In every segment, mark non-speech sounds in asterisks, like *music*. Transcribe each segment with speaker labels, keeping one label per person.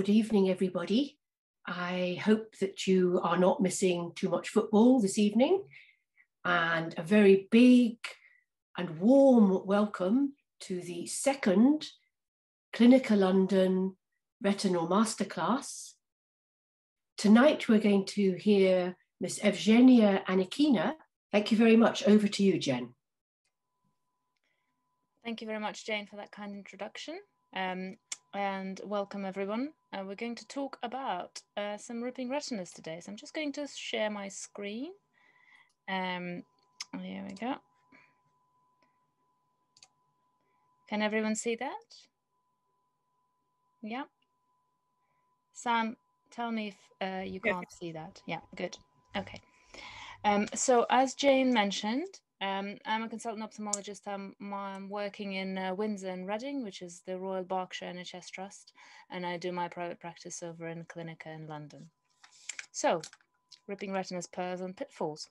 Speaker 1: Good evening, everybody. I hope that you are not missing too much football this evening. And a very big and warm welcome to the second Clinica London Retinal Masterclass. Tonight, we're going to hear Miss Evgenia Anikina. Thank you very much. Over to you, Jen.
Speaker 2: Thank you very much, Jane, for that kind introduction. Um, and welcome everyone. Uh, we're going to talk about uh, some ripping retinas today. So I'm just going to share my screen. Um, here we go. Can everyone see that? Yeah. Sam, tell me if uh, you can't yeah. see that. Yeah, good. Okay. Um, so as Jane mentioned, um, I'm a consultant ophthalmologist. I'm, I'm working in uh, Windsor and Reading, which is the Royal Berkshire NHS Trust, and I do my private practice over in Clinica in London. So, ripping retinas, pearls, and pitfalls.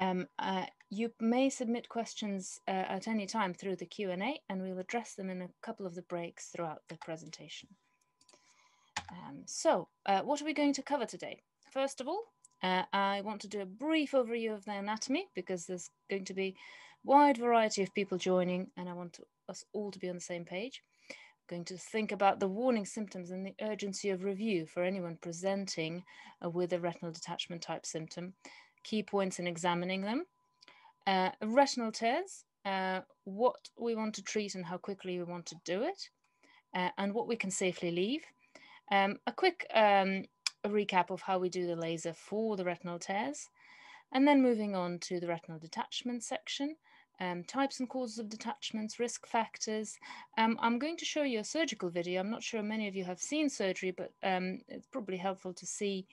Speaker 2: Um, uh, you may submit questions uh, at any time through the Q&A, and we'll address them in a couple of the breaks throughout the presentation. Um, so, uh, what are we going to cover today? First of all, uh, I want to do a brief overview of the anatomy because there's going to be wide variety of people joining and I want to, us all to be on the same page. I'm going to think about the warning symptoms and the urgency of review for anyone presenting uh, with a retinal detachment type symptom, key points in examining them, uh, retinal tears, uh, what we want to treat and how quickly we want to do it, uh, and what we can safely leave. Um, a quick um, a recap of how we do the laser for the retinal tears, and then moving on to the retinal detachment section, um, types and causes of detachments, risk factors. Um, I'm going to show you a surgical video. I'm not sure many of you have seen surgery, but um, it's probably helpful to see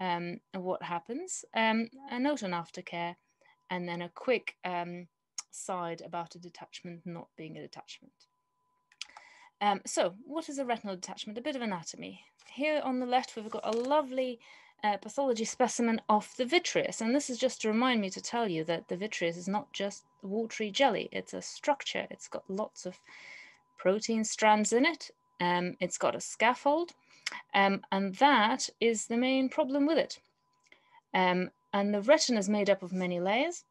Speaker 2: um, what happens. Um, a note on aftercare, and then a quick um, side about a detachment not being a detachment. Um, so what is a retinal detachment? A bit of anatomy. Here on the left, we've got a lovely uh, pathology specimen of the vitreous. And this is just to remind me to tell you that the vitreous is not just watery jelly. It's a structure. It's got lots of protein strands in it. Um, it's got a scaffold. Um, and that is the main problem with it. Um, and the retina is made up of many layers.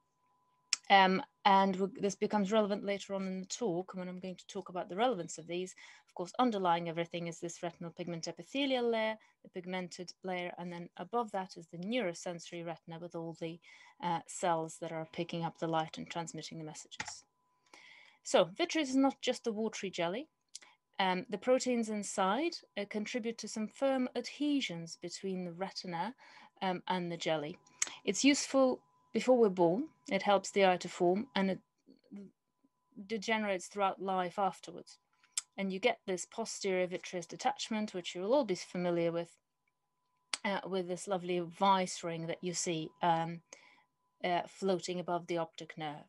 Speaker 2: Um, and this becomes relevant later on in the talk when I'm going to talk about the relevance of these. Of course, underlying everything is this retinal pigment epithelial layer, the pigmented layer, and then above that is the neurosensory retina with all the uh, cells that are picking up the light and transmitting the messages. So vitreous is not just a watery jelly. Um, the proteins inside uh, contribute to some firm adhesions between the retina um, and the jelly. It's useful before we're born. It helps the eye to form and it degenerates throughout life afterwards. And you get this posterior vitreous detachment, which you'll all be familiar with, uh, with this lovely Weiss ring that you see um, uh, floating above the optic nerve.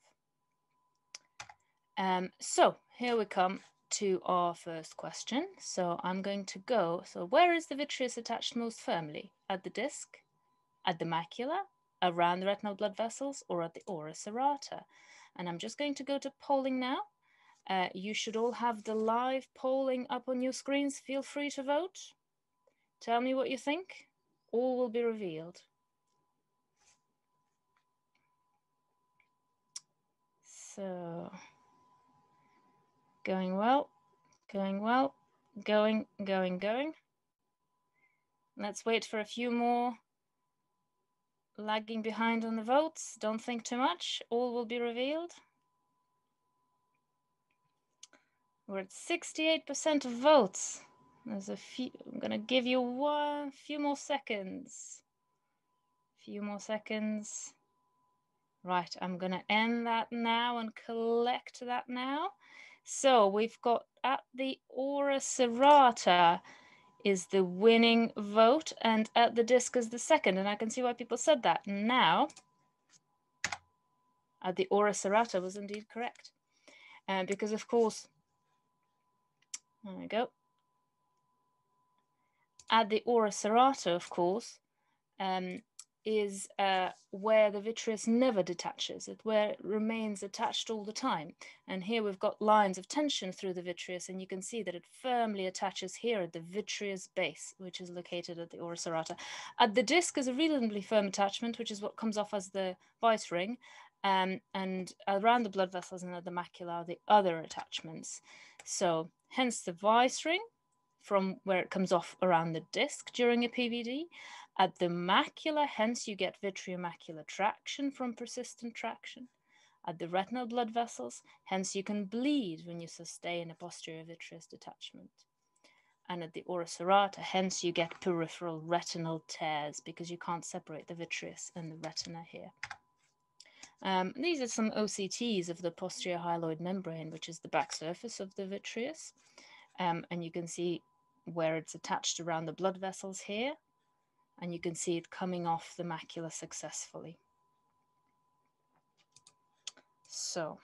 Speaker 2: Um, so here we come to our first question. So I'm going to go, so where is the vitreous attached most firmly? At the disc, at the macula, around the retinal blood vessels or at the ora serrata. And I'm just going to go to polling now. Uh, you should all have the live polling up on your screens. Feel free to vote. Tell me what you think. All will be revealed. So, going well, going well, going, going, going. Let's wait for a few more lagging behind on the votes. Don't think too much. All will be revealed. We're at 68% of votes. There's a few, I'm gonna give you one few more seconds. Few more seconds. Right, I'm gonna end that now and collect that now. So we've got at the Ora Serrata, is the winning vote and at the disc is the second. And I can see why people said that. Now, uh, the ora serrata was indeed correct. Uh, because of course, there we go. At the ora serrata, of course, um, is uh, where the vitreous never detaches, where it remains attached all the time. And here we've got lines of tension through the vitreous, and you can see that it firmly attaches here at the vitreous base, which is located at the ora serrata. At the disc is a reasonably firm attachment, which is what comes off as the Weiss ring, um, and around the blood vessels and at the macula are the other attachments. So hence the Weiss ring from where it comes off around the disc during a PVD, at the macula, hence you get vitreomacular traction from persistent traction. At the retinal blood vessels, hence you can bleed when you sustain a posterior vitreous detachment. And at the ora serrata, hence you get peripheral retinal tears because you can't separate the vitreous and the retina here. Um, these are some OCTs of the posterior hyaloid membrane, which is the back surface of the vitreous. Um, and you can see where it's attached around the blood vessels here and you can see it coming off the macula successfully. So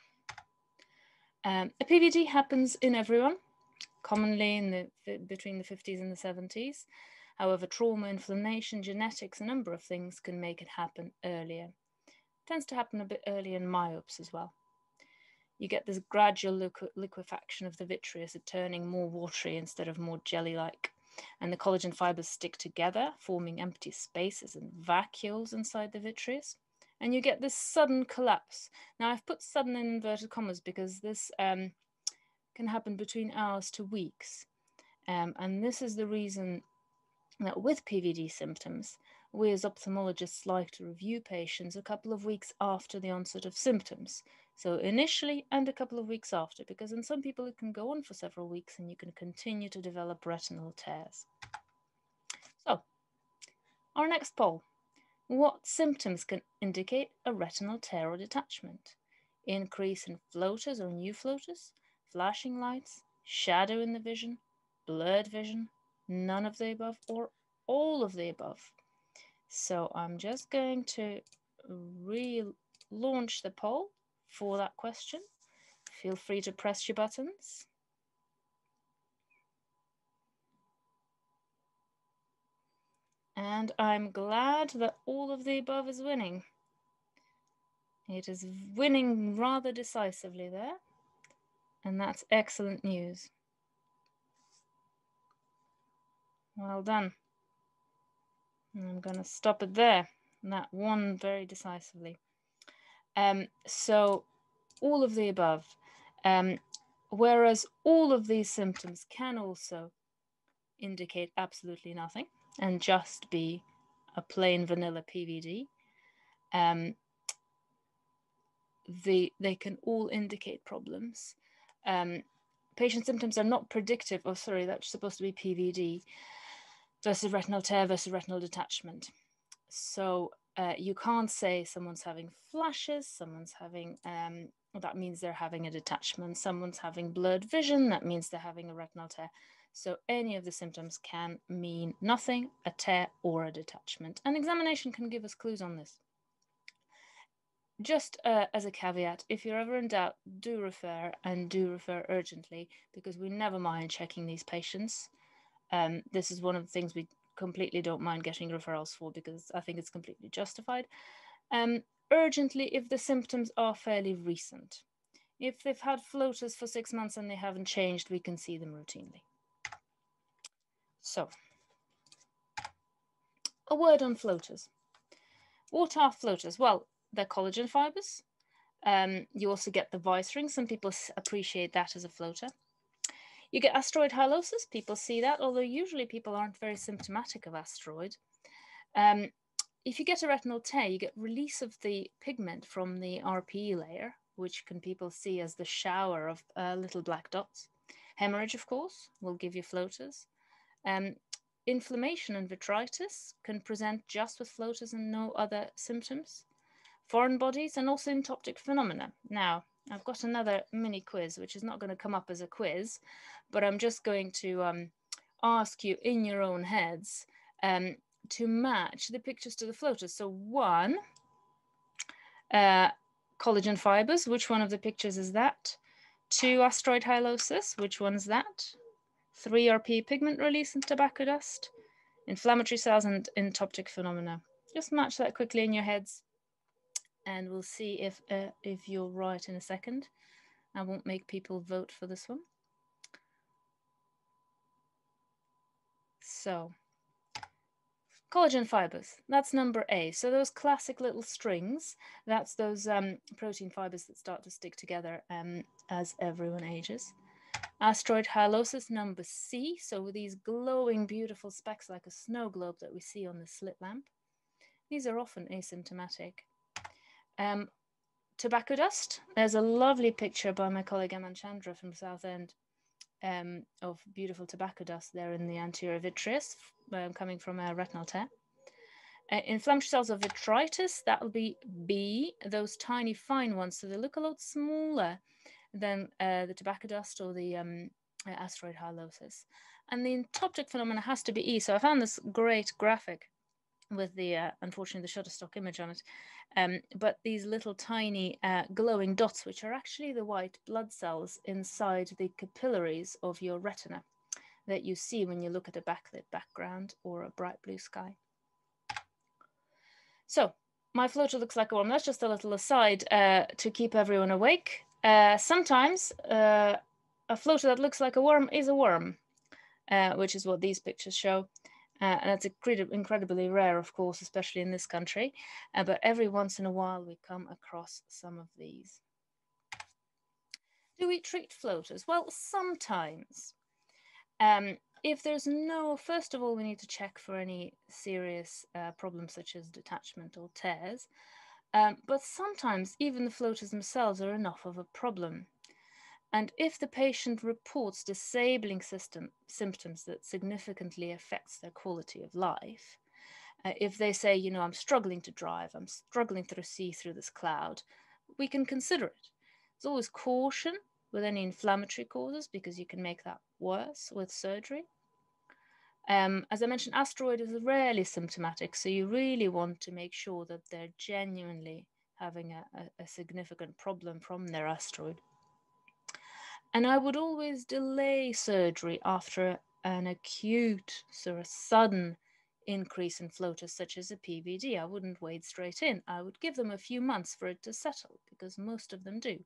Speaker 2: um, a PVD happens in everyone, commonly in the between the 50s and the 70s. However, trauma, inflammation, genetics, a number of things can make it happen earlier. It tends to happen a bit earlier in myopes as well. You get this gradual lique liquefaction of the vitreous, it turning more watery instead of more jelly-like and the collagen fibers stick together, forming empty spaces and vacuoles inside the vitreous. And you get this sudden collapse. Now, I've put sudden in inverted commas because this um, can happen between hours to weeks. Um, and this is the reason that with PVD symptoms, we as ophthalmologists like to review patients a couple of weeks after the onset of symptoms so initially and a couple of weeks after, because in some people it can go on for several weeks and you can continue to develop retinal tears. So our next poll, what symptoms can indicate a retinal tear or detachment? Increase in floaters or new floaters, flashing lights, shadow in the vision, blurred vision, none of the above, or all of the above. So I'm just going to relaunch the poll for that question. Feel free to press your buttons. And I'm glad that all of the above is winning. It is winning rather decisively there. And that's excellent news. Well done. And I'm going to stop it there. That won very decisively. Um, so all of the above. Um, whereas all of these symptoms can also indicate absolutely nothing and just be a plain vanilla PVD. Um, the, they can all indicate problems. Um, patient symptoms are not predictive, oh sorry, that's supposed to be PVD versus retinal tear versus retinal detachment. So uh, you can't say someone's having flashes, someone's having, um, that means they're having a detachment, someone's having blurred vision, that means they're having a retinal tear. So any of the symptoms can mean nothing, a tear or a detachment. An examination can give us clues on this. Just uh, as a caveat, if you're ever in doubt, do refer and do refer urgently because we never mind checking these patients. Um, this is one of the things we completely don't mind getting referrals for because I think it's completely justified. Um, urgently if the symptoms are fairly recent. If they've had floaters for six months and they haven't changed, we can see them routinely. So, a word on floaters. What are floaters? Well, they're collagen fibers. Um, you also get the Weiss ring. Some people appreciate that as a floater. You get asteroid hyalosis, people see that, although usually people aren't very symptomatic of asteroid. Um, if you get a retinal tear, you get release of the pigment from the RPE layer, which can people see as the shower of uh, little black dots. Hemorrhage, of course, will give you floaters. Um, inflammation and vitritis can present just with floaters and no other symptoms. Foreign bodies and also entoptic phenomena. Now, I've got another mini quiz, which is not going to come up as a quiz, but I'm just going to um, ask you in your own heads um, to match the pictures to the floaters. So one, uh, collagen fibers, which one of the pictures is that? Two, asteroid hyalosis, which one's that? Three, RP pigment release and tobacco dust. Inflammatory cells and entoptic phenomena. just match that quickly in your heads and we'll see if, uh, if you're right in a second. I won't make people vote for this one. So collagen fibers, that's number A. So those classic little strings, that's those um, protein fibers that start to stick together um, as everyone ages. Asteroid hyalosis number C, so with these glowing beautiful specks like a snow globe that we see on the slit lamp. These are often asymptomatic. Um, tobacco dust, there's a lovely picture by my colleague Aman Chandra from Southend um, of beautiful tobacco dust there in the anterior vitreous um, coming from a retinal tear. Uh, inflammatory cells of vitritis, that will be B, those tiny fine ones. So they look a lot smaller than uh, the tobacco dust or the um, uh, asteroid hyalosis. And the entoptic phenomena has to be E. So I found this great graphic with the, uh, unfortunately, the Shutterstock image on it. Um, but these little tiny uh, glowing dots, which are actually the white blood cells inside the capillaries of your retina that you see when you look at a backlit background or a bright blue sky. So my floater looks like a worm. That's just a little aside uh, to keep everyone awake. Uh, sometimes uh, a floater that looks like a worm is a worm, uh, which is what these pictures show. Uh, and it's incredibly rare, of course, especially in this country. Uh, but every once in a while, we come across some of these. Do we treat floaters? Well, sometimes. Um, if there's no, first of all, we need to check for any serious uh, problems such as detachment or tears. Um, but sometimes even the floaters themselves are enough of a problem. And if the patient reports disabling system, symptoms that significantly affects their quality of life, uh, if they say, you know, I'm struggling to drive, I'm struggling to see through this cloud, we can consider it. There's always caution with any inflammatory causes because you can make that worse with surgery. Um, as I mentioned, asteroid is rarely symptomatic, so you really want to make sure that they're genuinely having a, a, a significant problem from their asteroid. And I would always delay surgery after an acute, so a sudden increase in floaters such as a PVD. I wouldn't wade straight in. I would give them a few months for it to settle because most of them do.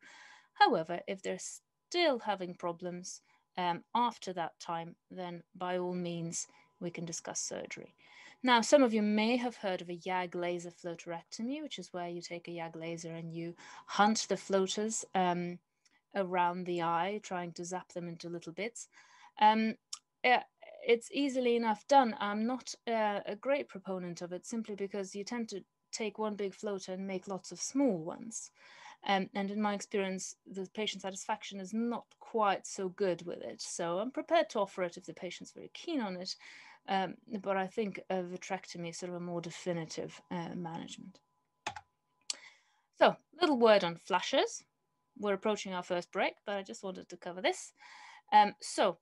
Speaker 2: However, if they're still having problems um, after that time, then by all means, we can discuss surgery. Now, some of you may have heard of a YAG laser floaterectomy, which is where you take a YAG laser and you hunt the floaters um, around the eye, trying to zap them into little bits. Um, it's easily enough done. I'm not uh, a great proponent of it simply because you tend to take one big floater and make lots of small ones. Um, and in my experience, the patient satisfaction is not quite so good with it. So I'm prepared to offer it if the patient's very keen on it. Um, but I think a vitrectomy is sort of a more definitive uh, management. So, little word on flashes we're approaching our first break, but I just wanted to cover this. Um, so,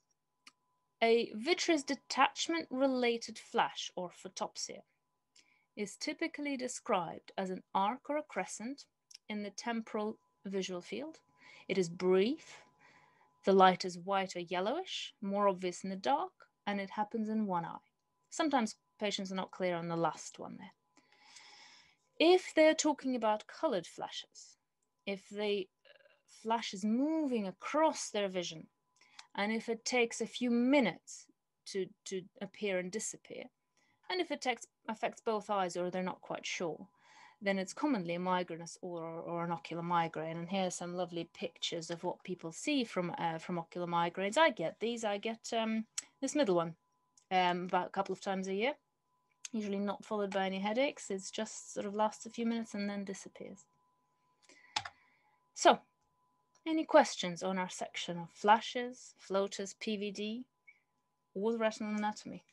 Speaker 2: a vitreous detachment related flash or photopsia is typically described as an arc or a crescent in the temporal visual field. It is brief, the light is white or yellowish, more obvious in the dark, and it happens in one eye. Sometimes patients are not clear on the last one there. If they're talking about colored flashes, if they flash is moving across their vision. And if it takes a few minutes to, to appear and disappear, and if it takes, affects both eyes or they're not quite sure, then it's commonly a migraine or, or an ocular migraine. And here are some lovely pictures of what people see from, uh, from ocular migraines. I get these, I get um, this middle one um, about a couple of times a year, usually not followed by any headaches. It's just sort of lasts a few minutes and then disappears. So any questions on our section of flashes, floaters, PVD, or the retinal anatomy?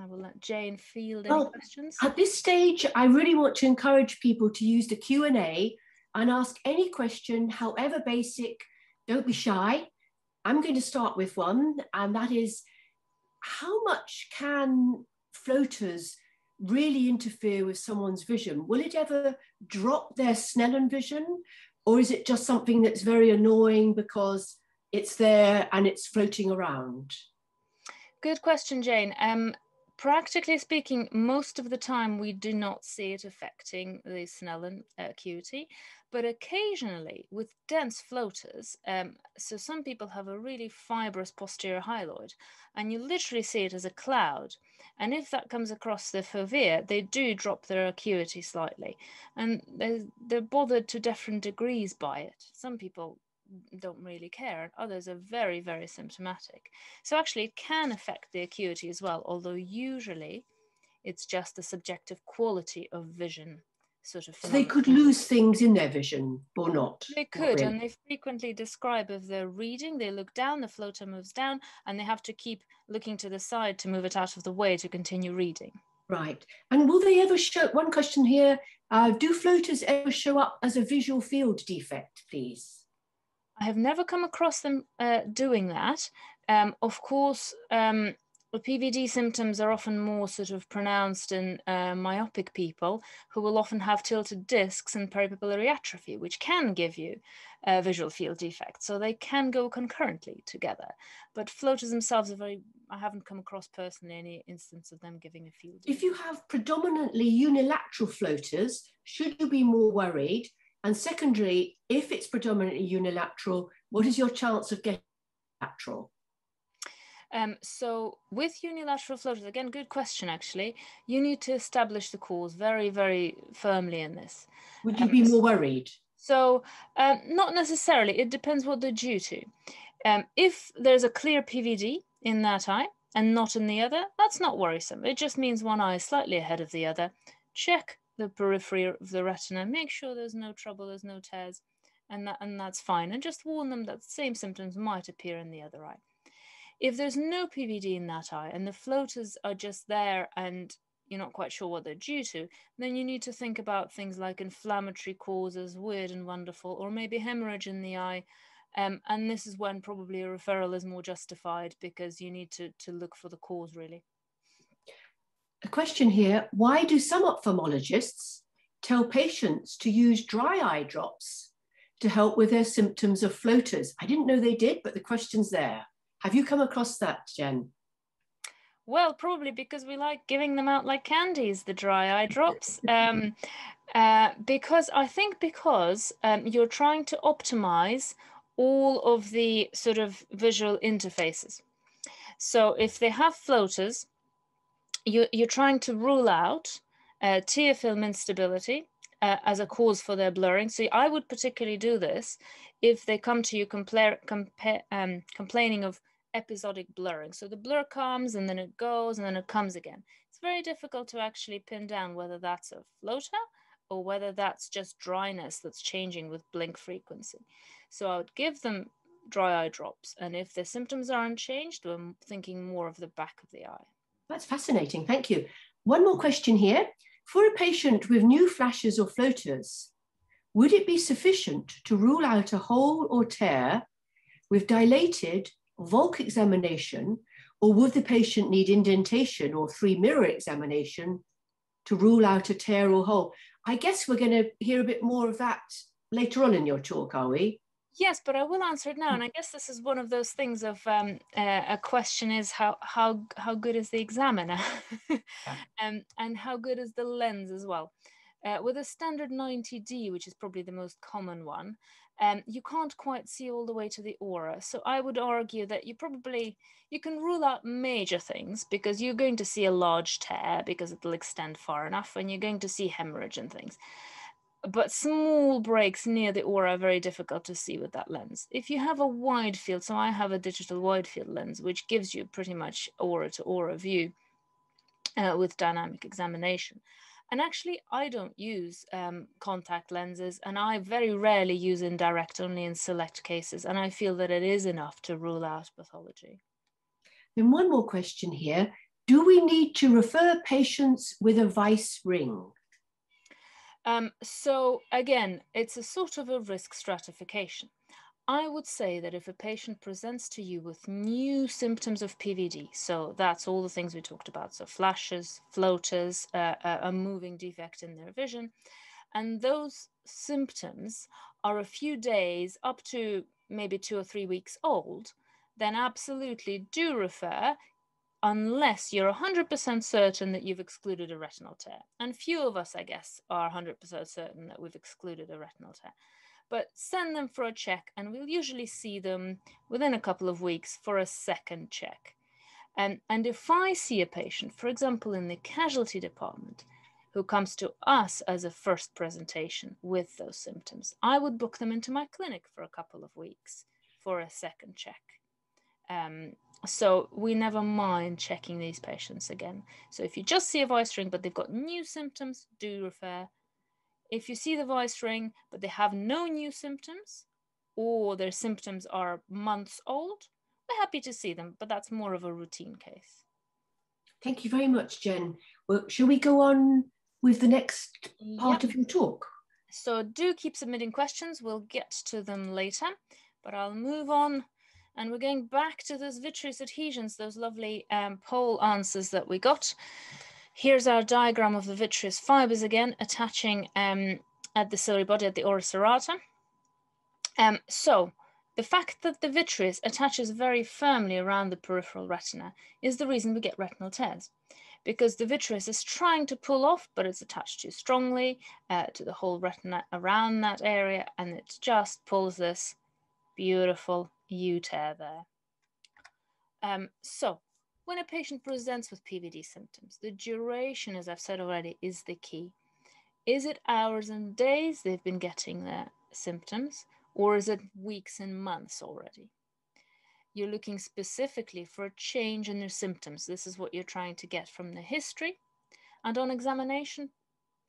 Speaker 2: I will let Jane field any well, questions.
Speaker 1: At this stage, I really want to encourage people to use the Q&A and ask any question, however basic, don't be shy. I'm going to start with one, and that is, how much can floaters really interfere with someone's vision? Will it ever drop their Snellen vision? Or is it just something that's very annoying because it's there and it's floating around?
Speaker 2: Good question, Jane. Um, practically speaking, most of the time we do not see it affecting the Snellen acuity, but occasionally with dense floaters, um, so some people have a really fibrous posterior hyaloid, and you literally see it as a cloud. And if that comes across the fovea, they do drop their acuity slightly, and they're, they're bothered to different degrees by it. Some people don't really care and others are very very symptomatic. So actually it can affect the acuity as well although usually it's just the subjective quality of vision sort of
Speaker 1: so they could lose things in their vision or not?
Speaker 2: They could really. and they frequently describe if they're reading. They look down the floater moves down and they have to keep looking to the side to move it out of the way to continue reading.
Speaker 1: Right. And will they ever show one question here uh, do floaters ever show up as a visual field defect please
Speaker 2: I have never come across them uh, doing that. Um, of course, um, PVD symptoms are often more sort of pronounced in uh, myopic people who will often have tilted discs and peripapillary atrophy, which can give you a visual field defect. So they can go concurrently together. But floaters themselves are very, I haven't come across personally any instance of them giving a field.
Speaker 1: If you have predominantly unilateral floaters, should you be more worried? And secondly, if it's predominantly unilateral, what is your chance of getting lateral?
Speaker 2: Um, so with unilateral floaters, again, good question actually. You need to establish the cause very, very firmly in this.
Speaker 1: Would you um, be more worried?
Speaker 2: So um, not necessarily. It depends what they're due to. Um, if there's a clear PVD in that eye and not in the other, that's not worrisome. It just means one eye is slightly ahead of the other. Check the periphery of the retina, make sure there's no trouble, there's no tears, and that and that's fine. And just warn them that the same symptoms might appear in the other eye. If there's no PVD in that eye and the floaters are just there and you're not quite sure what they're due to, then you need to think about things like inflammatory causes, weird and wonderful, or maybe hemorrhage in the eye. Um, and this is when probably a referral is more justified because you need to, to look for the cause really
Speaker 1: a question here why do some ophthalmologists tell patients to use dry eye drops to help with their symptoms of floaters? I didn't know they did, but the question's there. Have you come across that, Jen?
Speaker 2: Well, probably because we like giving them out like candies, the dry eye drops. Um, uh, because I think because um, you're trying to optimize all of the sort of visual interfaces. So if they have floaters, you, you're trying to rule out uh, tear film instability uh, as a cause for their blurring. So I would particularly do this if they come to you compla- compa- um, complaining of episodic blurring. So the blur comes and then it goes and then it comes again. It's very difficult to actually pin down whether that's a floater or whether that's just dryness that's changing with blink frequency. So I would give them dry eye drops. And if the symptoms aren't changed, I'm thinking more of the back of the eye.
Speaker 1: That's fascinating. Thank you. One more question here. For a patient with new flashes or floaters, would it be sufficient to rule out a hole or tear with dilated Volk examination, or would the patient need indentation or three mirror examination to rule out a tear or hole? I guess we're going to hear a bit more of that later on in your talk, are we?
Speaker 2: Yes, but I will answer it now, and I guess this is one of those things of um, uh, a question is how how how good is the examiner, *laughs* um, and how good is the lens as well. Uh, with a standard 90D, which is probably the most common one, um, you can't quite see all the way to the ora. So I would argue that you probably you can rule out major things because you're going to see a large tear because it'll extend far enough, and you're going to see hemorrhage and things but small breaks near the ora are very difficult to see with that lens. If you have a wide field, so I have a digital wide field lens, which gives you pretty much ora to ora view uh, with dynamic examination. And actually, I don't use um, contact lenses, and I very rarely use indirect, only in select cases. And I feel that it is enough to rule out pathology.
Speaker 1: Then one more question here. Do we need to refer patients with a Weiss ring?
Speaker 2: Um, so again, it's a sort of a risk stratification. I would say that if a patient presents to you with new symptoms of PVD, so that's all the things we talked about, so flashes, floaters, uh, a moving defect in their vision, and those symptoms are a few days up to maybe two or three weeks old, then absolutely do refer unless you're 100% certain that you've excluded a retinal tear. And few of us, I guess, are 100% certain that we've excluded a retinal tear. But send them for a check, and we'll usually see them within a couple of weeks for a second check. Um, and if I see a patient, for example, in the casualty department, who comes to us as a first presentation with those symptoms, I would book them into my clinic for a couple of weeks for a second check. Um, so we never mind checking these patients again. So if you just see a Weiss ring, but they've got new symptoms, do refer. If you see the Weiss ring, but they have no new symptoms, or their symptoms are months old, we're happy to see them, but that's more of a routine case.
Speaker 1: Thank you very much, Jen. Well, shall we go on with the next part yep. of your talk?
Speaker 2: So do keep submitting questions. We'll get to them later, but I'll move on. And we're going back to those vitreous adhesions, those lovely um, poll answers that we got. Here's our diagram of the vitreous fibers again, attaching um, at the ciliary body at the ora serrata. Um, so the fact that the vitreous attaches very firmly around the peripheral retina is the reason we get retinal tears because the vitreous is trying to pull off, but it's attached too strongly uh, to the whole retina around that area, and it just pulls this beautiful U tear there. Um, so, when a patient presents with PVD symptoms, the duration, as I've said already, is the key. Is it hours and days they've been getting their symptoms? or is it weeks and months already? You're looking specifically for a change in their symptoms. This is what you're trying to get from the history. And on examination,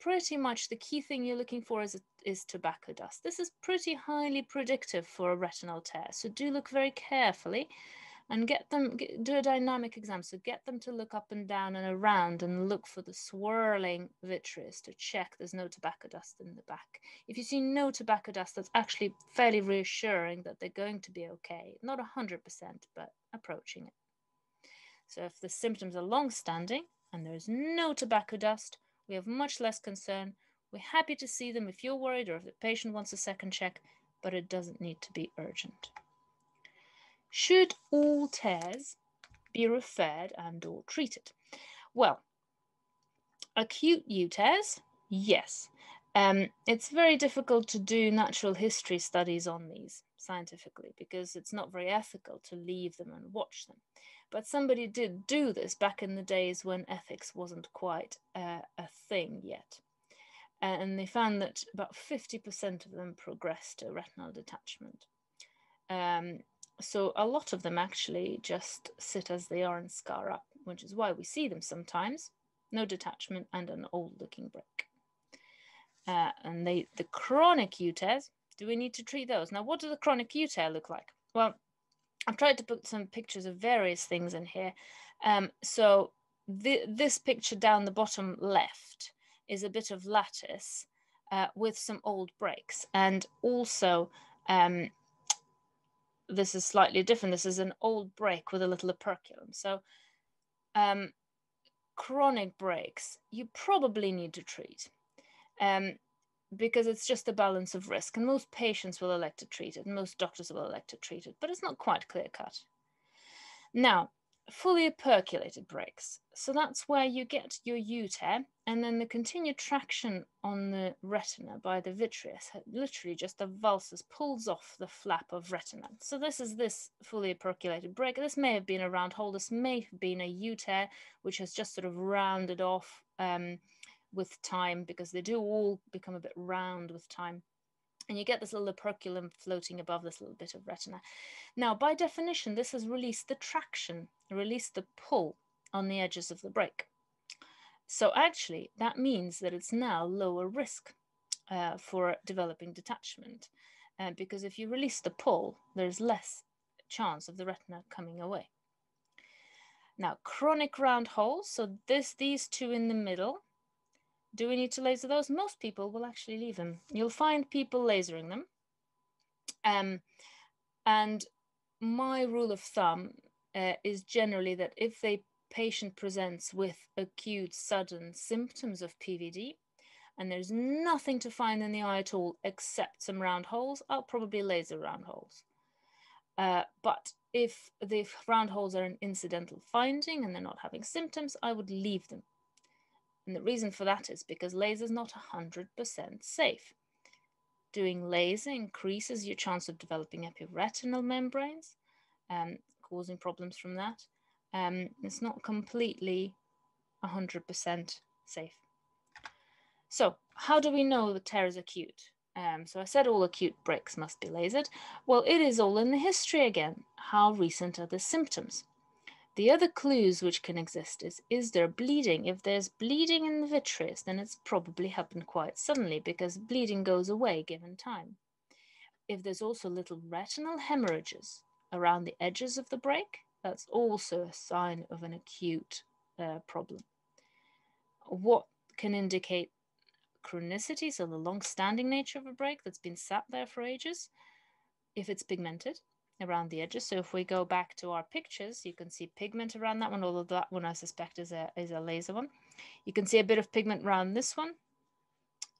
Speaker 2: pretty much the key thing you're looking for is, is tobacco dust. This is pretty highly predictive for a retinal tear. So do look very carefully and get them get, do a dynamic exam so get them to look up and down and around and look for the swirling vitreous to check there's no tobacco dust in the back if you see no tobacco dust that's actually fairly reassuring that they're going to be okay not 100% but approaching it so if the symptoms are long standing and there's no tobacco dust we have much less concern we're happy to see them if you're worried or if the patient wants a second check but it doesn't need to be urgent should all tears be referred and or treated? Well, acute U tears, yes. Um, it's very difficult to do natural history studies on these scientifically because it's not very ethical to leave them and watch them. But somebody did do this back in the days when ethics wasn't quite uh, a thing yet. And they found that about 50% of them progressed to retinal detachment. Um, so a lot of them actually just sit as they are and scar up, which is why we see them sometimes. No detachment and an old looking brick. Uh, and they, the chronic U do we need to treat those? Now, what do the chronic U tear look like? Well, I've tried to put some pictures of various things in here. Um, so the, this picture down the bottom left is a bit of lattice uh, with some old breaks and also um, this is slightly different. This is an old break with a little operculum. So um, chronic breaks, you probably need to treat um, because it's just a balance of risk. And most patients will elect to treat it, and most doctors will elect to treat it, but it's not quite clear cut. Now, fully operculated breaks. So that's where you get your U-tear and then the continued traction on the retina by the vitreous, literally just the valsus pulls off the flap of retina. So this is this fully operculated break. This may have been a round hole. This may have been a U-tear, which has just sort of rounded off um, with time because they do all become a bit round with time and you get this little operculum floating above this little bit of retina. Now, by definition, this has released the traction, released the pull on the edges of the break. So actually, that means that it's now lower risk uh, for developing detachment, uh, because if you release the pull, there's less chance of the retina coming away. Now, chronic round holes, so this, these two in the middle, do we need to laser those? Most people will actually leave them. You'll find people lasering them. Um, and my rule of thumb uh, is generally that if a patient presents with acute sudden symptoms of PVD and there's nothing to find in the eye at all except some round holes, I'll probably laser round holes. Uh, but if the round holes are an incidental finding and they're not having symptoms, I would leave them. And the reason for that is because laser is not 100% safe. Doing laser increases your chance of developing epiretinal membranes, um, causing problems from that. Um, it's not completely 100% safe. So how do we know the tear is acute? Um, so I said all acute breaks must be lasered. Well, it is all in the history again. How recent are the symptoms? The other clues which can exist is, is there bleeding? If there's bleeding in the vitreous, then it's probably happened quite suddenly because bleeding goes away given time. If there's also little retinal hemorrhages around the edges of the break, that's also a sign of an acute uh, problem. What can indicate chronicity, so the long-standing nature of a break that's been sat there for ages, if it's pigmented around the edges. So if we go back to our pictures, you can see pigment around that one, although that one I suspect is a, is a laser one. You can see a bit of pigment around this one.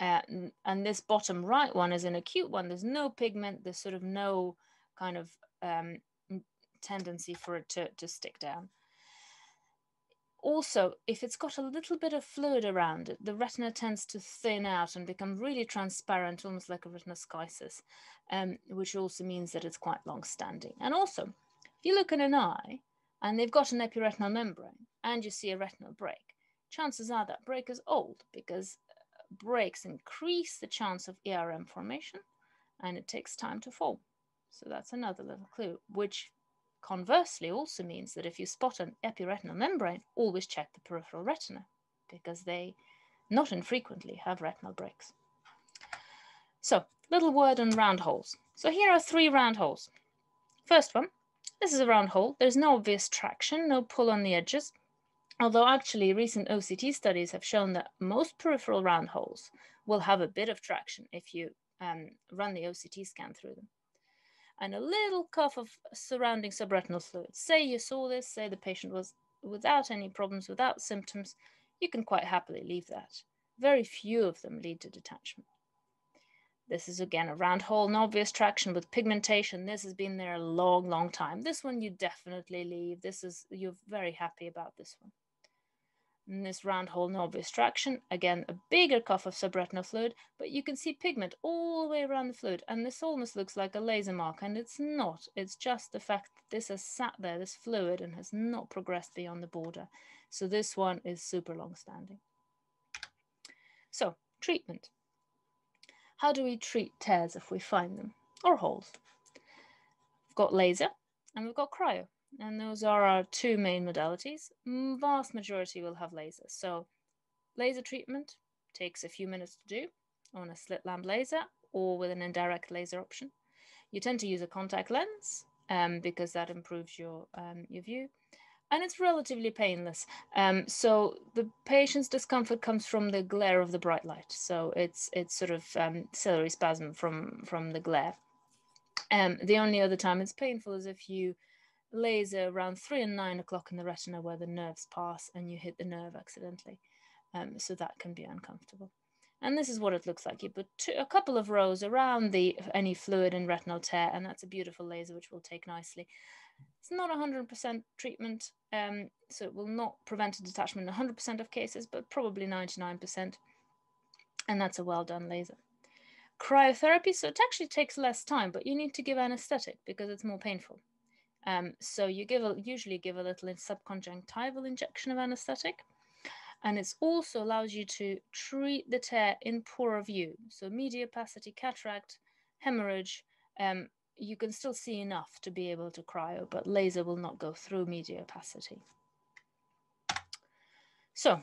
Speaker 2: Uh, and this bottom right one is an acute one. There's no pigment, there's sort of no kind of um, tendency for it to, to stick down. Also, if it's got a little bit of fluid around it, the retina tends to thin out and become really transparent, almost like a retinoschisis, um, which also means that it's quite long standing. And also, if you look at an eye and they've got an epiretinal membrane and you see a retinal break, chances are that break is old because uh, breaks increase the chance of ERM formation and it takes time to form. So that's another little clue, which Conversely also means that if you spot an epiretinal membrane, always check the peripheral retina because they not infrequently have retinal breaks. So, little word on round holes. So here are three round holes. First one, this is a round hole. There's no obvious traction, no pull on the edges. Although actually recent OCT studies have shown that most peripheral round holes will have a bit of traction if you um, run the OCT scan through them and a little cough of surrounding subretinal fluid. Say you saw this, say the patient was without any problems, without symptoms, you can quite happily leave that. Very few of them lead to detachment. This is again a round hole, no obvious traction with pigmentation. This has been there a long, long time. This one you definitely leave. This is, you're very happy about this one. In this round hole, no obvious traction. Again, a bigger cuff of subretinal fluid, but you can see pigment all the way around the fluid. And this almost looks like a laser mark, and it's not. It's just the fact that this has sat there, this fluid, and has not progressed beyond the border. So this one is super long standing. So, treatment. How do we treat tears if we find them, or holes? We've got laser, and we've got cryo and those are our two main modalities. Vast majority will have lasers. So laser treatment takes a few minutes to do on a slit lamp laser or with an indirect laser option. You tend to use a contact lens um, because that improves your, um, your view. And it's relatively painless. Um, so the patient's discomfort comes from the glare of the bright light. So it's it's sort of um, ciliary spasm from from the glare. Um, the only other time it's painful is if you laser around three and nine o'clock in the retina where the nerves pass and you hit the nerve accidentally. Um, so that can be uncomfortable. And this is what it looks like. You put two, a couple of rows around the any fluid and retinal tear, and that's a beautiful laser which will take nicely. It's not 100% treatment, um, so it will not prevent a detachment in 100% of cases, but probably 99%. And that's a well done laser. Cryotherapy, so it actually takes less time, but you need to give anesthetic because it's more painful. Um, so you give a, usually give a little subconjunctival injection of anesthetic. And it also allows you to treat the tear in poorer view. So media opacity, cataract, hemorrhage, um, you can still see enough to be able to cryo, but laser will not go through media opacity. So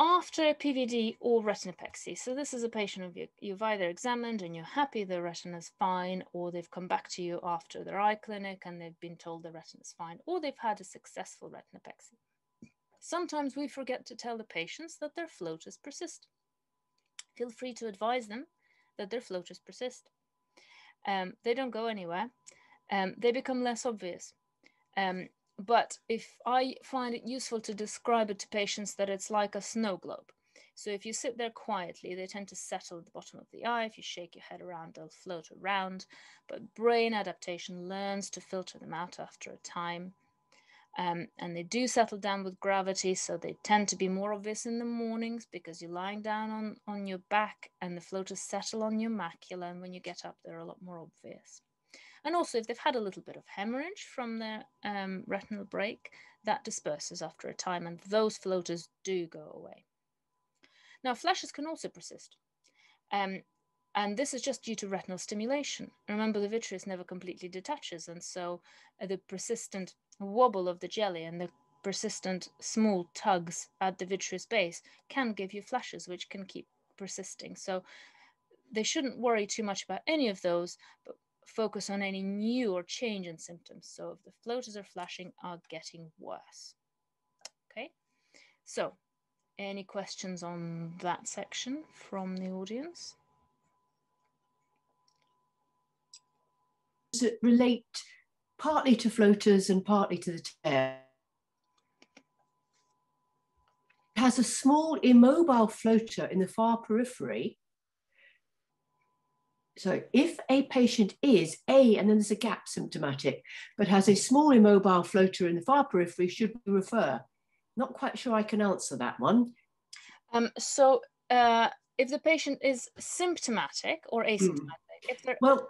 Speaker 2: after PVD or retinopexy. So this is a patient you, you've either examined and you're happy the retina's fine, or they've come back to you after their eye clinic and they've been told the retina's fine, or they've had a successful retinopexy. Sometimes we forget to tell the patients that their floaters persist. Feel free to advise them that their floaters persist. Um, they don't go anywhere. Um, they become less obvious. Um, but if I find it useful to describe it to patients that it's like a snow globe. So if you sit there quietly, they tend to settle at the bottom of the eye. If you shake your head around, they'll float around. But brain adaptation learns to filter them out after a time. Um, and they do settle down with gravity, so they tend to be more obvious in the mornings because you're lying down on, on your back and the floaters settle on your macula. And when you get up, they're a lot more obvious. And also, if they've had a little bit of hemorrhage from their um, retinal break, that disperses after a time, and those floaters do go away. Now, flashes can also persist. Um, and this is just due to retinal stimulation. Remember, the vitreous never completely detaches, and so uh, the persistent wobble of the jelly and the persistent small tugs at the vitreous base can give you flashes, which can keep persisting. So they shouldn't worry too much about any of those, but focus on any new or change in symptoms. So if the floaters are flashing, are getting worse. Okay, so any questions on that section from the audience?
Speaker 1: Does it relate partly to floaters and partly to the tear? It has a small immobile floater in the far periphery so if a patient is A, and then there's a gap symptomatic, but has a small immobile floater in the far periphery, should we refer? Not quite sure I can answer that one.
Speaker 2: Um, so uh, if the patient is symptomatic or hmm. asymptomatic, if
Speaker 1: well,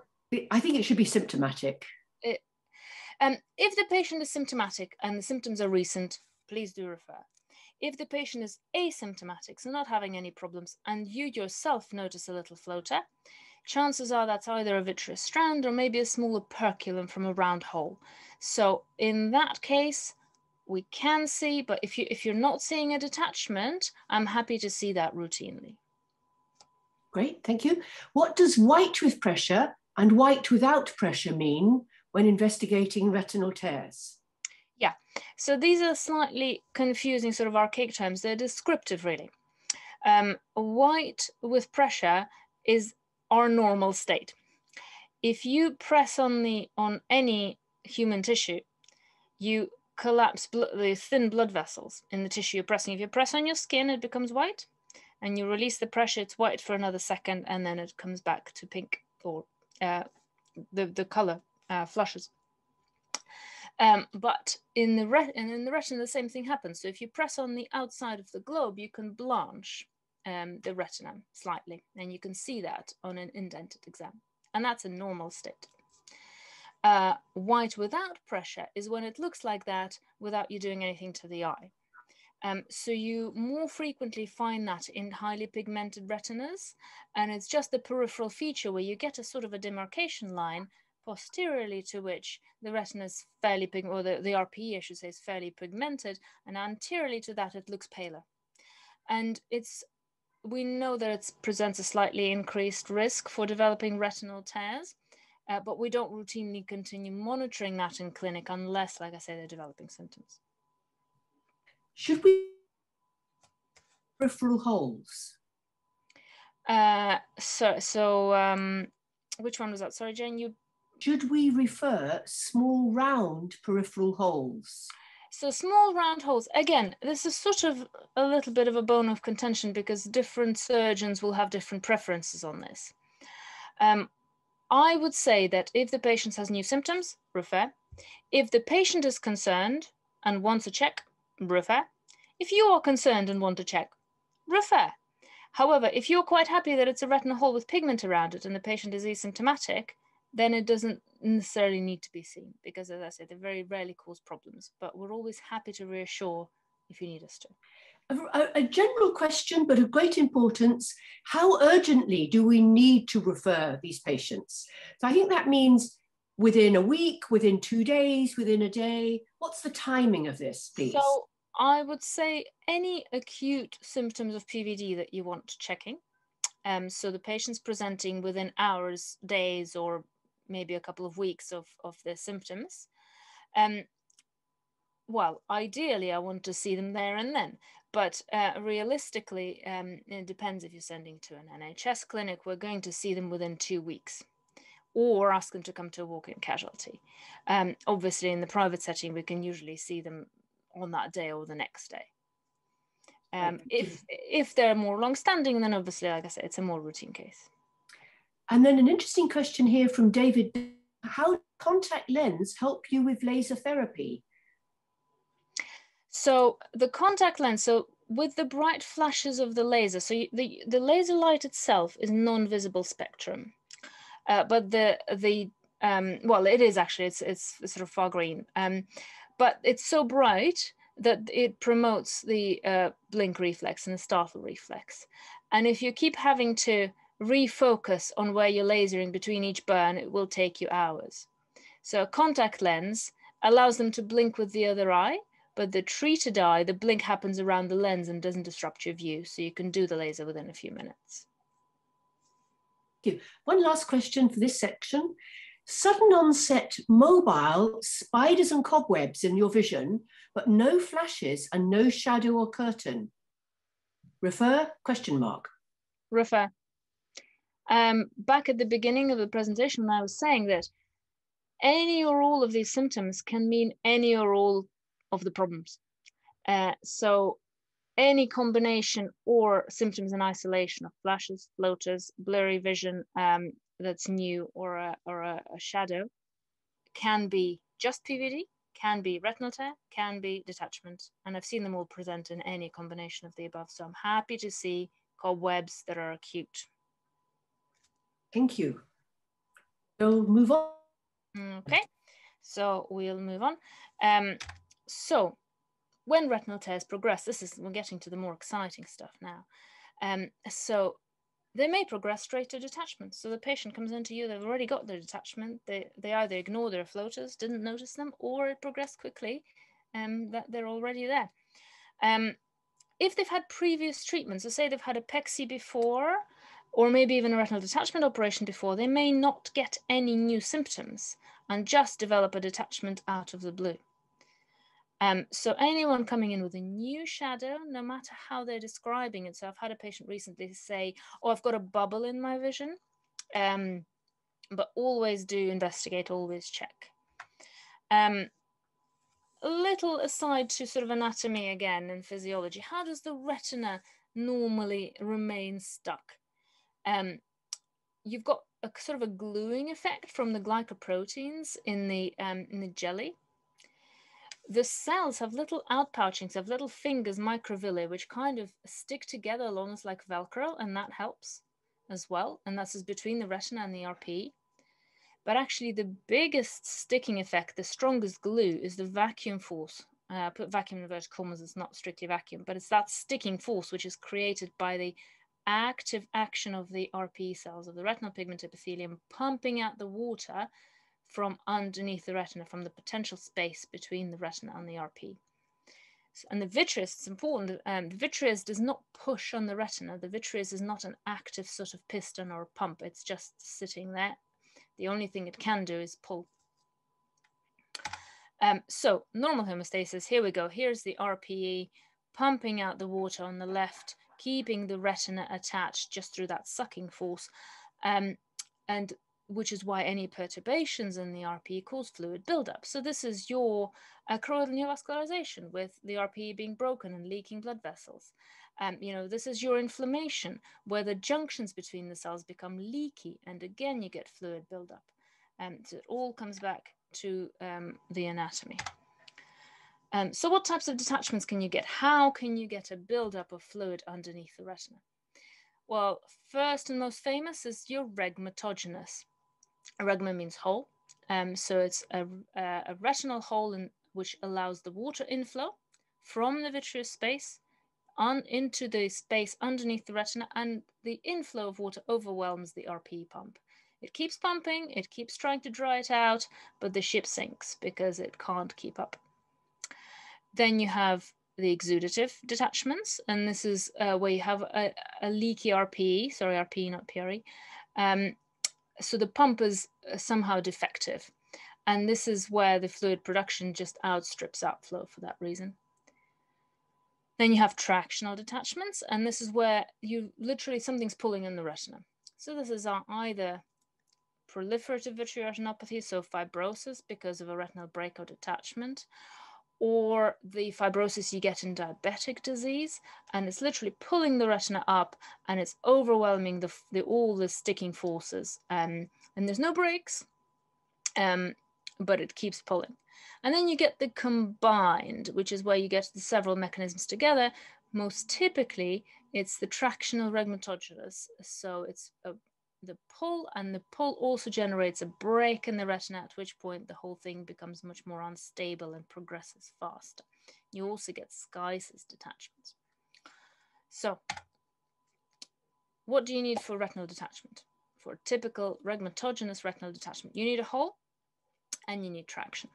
Speaker 1: I think it should be symptomatic.
Speaker 2: It, um, if the patient is symptomatic and the symptoms are recent, please do refer. If the patient is asymptomatic, so not having any problems, and you yourself notice a little floater, chances are that's either a vitreous strand or maybe a small operculum from a round hole. So in that case, we can see, but if, you, if you're not seeing a detachment, I'm happy to see that routinely.
Speaker 1: Great, thank you. What does white with pressure and white without pressure mean when investigating retinal tears?
Speaker 2: Yeah, so these are slightly confusing sort of archaic terms. They're descriptive really. Um, white with pressure is our normal state. If you press on the on any human tissue, you collapse the thin blood vessels in the tissue you're pressing. If you press on your skin, it becomes white, and you release the pressure, it's white for another second, and then it comes back to pink or uh, the the color uh, flushes. Um, but in the ret- and in the retina, the same thing happens. So if you press on the outside of the globe, you can blanch um, the retina slightly, and you can see that on an indented exam. And that's a normal state. Uh, white without pressure is when it looks like that without you doing anything to the eye. Um, so you more frequently find that in highly pigmented retinas, and it's just the peripheral feature where you get a sort of a demarcation line posteriorly to which the retina is fairly pig, or the, the RPE, I should say, is fairly pigmented, and anteriorly to that, it looks paler. And it's we know that it presents a slightly increased risk for developing retinal tears, uh, but we don't routinely continue monitoring that in clinic unless, like I say, they're developing symptoms.
Speaker 1: Should we peripheral holes?
Speaker 2: Uh, so, so um, which one was that? Sorry, Jane, you.
Speaker 1: Should we refer small round peripheral holes?
Speaker 2: So small round holes, again, this is sort of a little bit of a bone of contention because different surgeons will have different preferences on this. Um, I would say that if the patient has new symptoms, refer. If the patient is concerned and wants a check, refer. If you are concerned and want a check, refer. However, if you're quite happy that it's a retinal hole with pigment around it and the patient is asymptomatic, then it doesn't necessarily need to be seen because, as I said, they very rarely cause problems. But we're always happy to reassure if you need us to.
Speaker 1: A, a, general question, but of great importance how urgently do we need to refer these patients? So I think that means within a week, within two days, within a day. What's the timing of this, please?
Speaker 2: So I would say any acute symptoms of PVD that you want checking. Um, so the patient's presenting within hours, days, or maybe a couple of weeks of, of their symptoms. Um, well, ideally, I want to see them there and then. But uh, realistically, um, it depends if you're sending to an NHS clinic, we're going to see them within two weeks or ask them to come to a walk in casualty. Um, obviously, in the private setting, we can usually see them on that day or the next day. Um, if if they're more long-standing, then obviously, like I said, it's a more routine case.
Speaker 1: And then an interesting question here from David: How contact lens help you with laser therapy?
Speaker 2: So the contact lens, so with the bright flashes of the laser, so the the laser light itself is non-visible spectrum, uh, but the the um, well, it is actually it's it's sort of far green, um, but it's so bright that it promotes the uh, blink reflex and the startle reflex. And if you keep having to refocus on where you're lasering between each burn, it will take you hours. So a contact lens allows them to blink with the other eye, but the treated eye, the blink happens around the lens and doesn't disrupt your view. So you can do the laser within a few minutes.
Speaker 1: Thank you. One last question for this section. Sudden onset mobile spiders and cobwebs in your vision, but no flashes and no shadow or curtain. Refer question mark.
Speaker 2: Refer. Um, back at the beginning of the presentation, I was saying that any or all of these symptoms can mean any or all of the problems. Uh, so any combination or symptoms in isolation of flashes, floaters, blurry vision um, that's new or, a, or a, a shadow can be just PVD, can be retinal tear, can be detachment. And I've seen them all present in any combination of the above. So I'm happy to see cobwebs that are acute.
Speaker 1: Thank you. We'll move on.
Speaker 2: Okay, so we'll move on. Um, so when retinal tears progress, this is, we're getting to the more exciting stuff now. Um, so they may progress straight to detachment. So the patient comes into you, they've already got their detachment, they, they either ignore their floaters, didn't notice them, or it progressed quickly, um, that they're already there. Um, if they've had previous treatments, so say they've had a PEXI before, or maybe even a retinal detachment operation before, they may not get any new symptoms and just develop a detachment out of the blue. Um, so anyone coming in with a new shadow, no matter how they're describing it. So I've had a patient recently say, oh, I've got a bubble in my vision. Um, but always do investigate, always check. Um, a little aside to sort of anatomy again and physiology, how does the retina normally remain stuck? Um, you've got a sort of a gluing effect from the glycoproteins in the, um, in the jelly the cells have little outpouchings, have little fingers, microvilli, which kind of stick together almost like Velcro, and that helps as well. And that's between the retina and the RP. But actually, the biggest sticking effect, the strongest glue, is the vacuum force. Uh, put vacuum in inverted commas, it's not strictly vacuum, but it's that sticking force which is created by the active action of the RPE cells of the retinal pigment epithelium pumping out the water from underneath the retina, from the potential space between the retina and the RP. And the vitreous, it's important, um, the vitreous does not push on the retina. The vitreous is not an active sort of piston or pump. It's just sitting there. The only thing it can do is pull. Um, so normal hemostasis, here we go. Here's the RPE pumping out the water on the left, keeping the retina attached just through that sucking force. Um, and which is why any perturbations in the RPE cause fluid buildup. So this is your uh, choroidal neovascularization with the RPE being broken and leaking blood vessels. Um, you know, this is your inflammation where the junctions between the cells become leaky and again you get fluid buildup. Um, so it all comes back to um, the anatomy. Um, so what types of detachments can you get? How can you get a buildup of fluid underneath the retina? Well, first and most famous is your rhegmatogenous. Rhegma means hole. Um, so it's a, a, a retinal hole in, which allows the water inflow from the vitreous space on into the space underneath the retina and the inflow of water overwhelms the RPE pump. It keeps pumping, it keeps trying to dry it out, but the ship sinks because it can't keep up. Then you have the exudative detachments, and this is uh, where you have a, a, leaky RPE, sorry, RPE, not PRE, um, so the pump is uh, somehow defective. And this is where the fluid production just outstrips outflow for that reason. Then you have tractional detachments, and this is where you literally something's pulling in the retina. So this is either proliferative vitreoretinopathy, so fibrosis because of a retinal breakout detachment, or the fibrosis you get in diabetic disease, and it's literally pulling the retina up and it's overwhelming the, the all the sticking forces. Um, and there's no brakes, um, but it keeps pulling. And then you get the combined, which is where you get the several mechanisms together. Most typically, it's the tractional rhegmatogenous. So it's a, the pull, and the pull also generates a break in the retina, at which point the whole thing becomes much more unstable and progresses faster. You also get schisis detachments. So, what do you need for retinal detachment? For a typical rhegmatogenous retinal detachment, you need a hole and you need traction.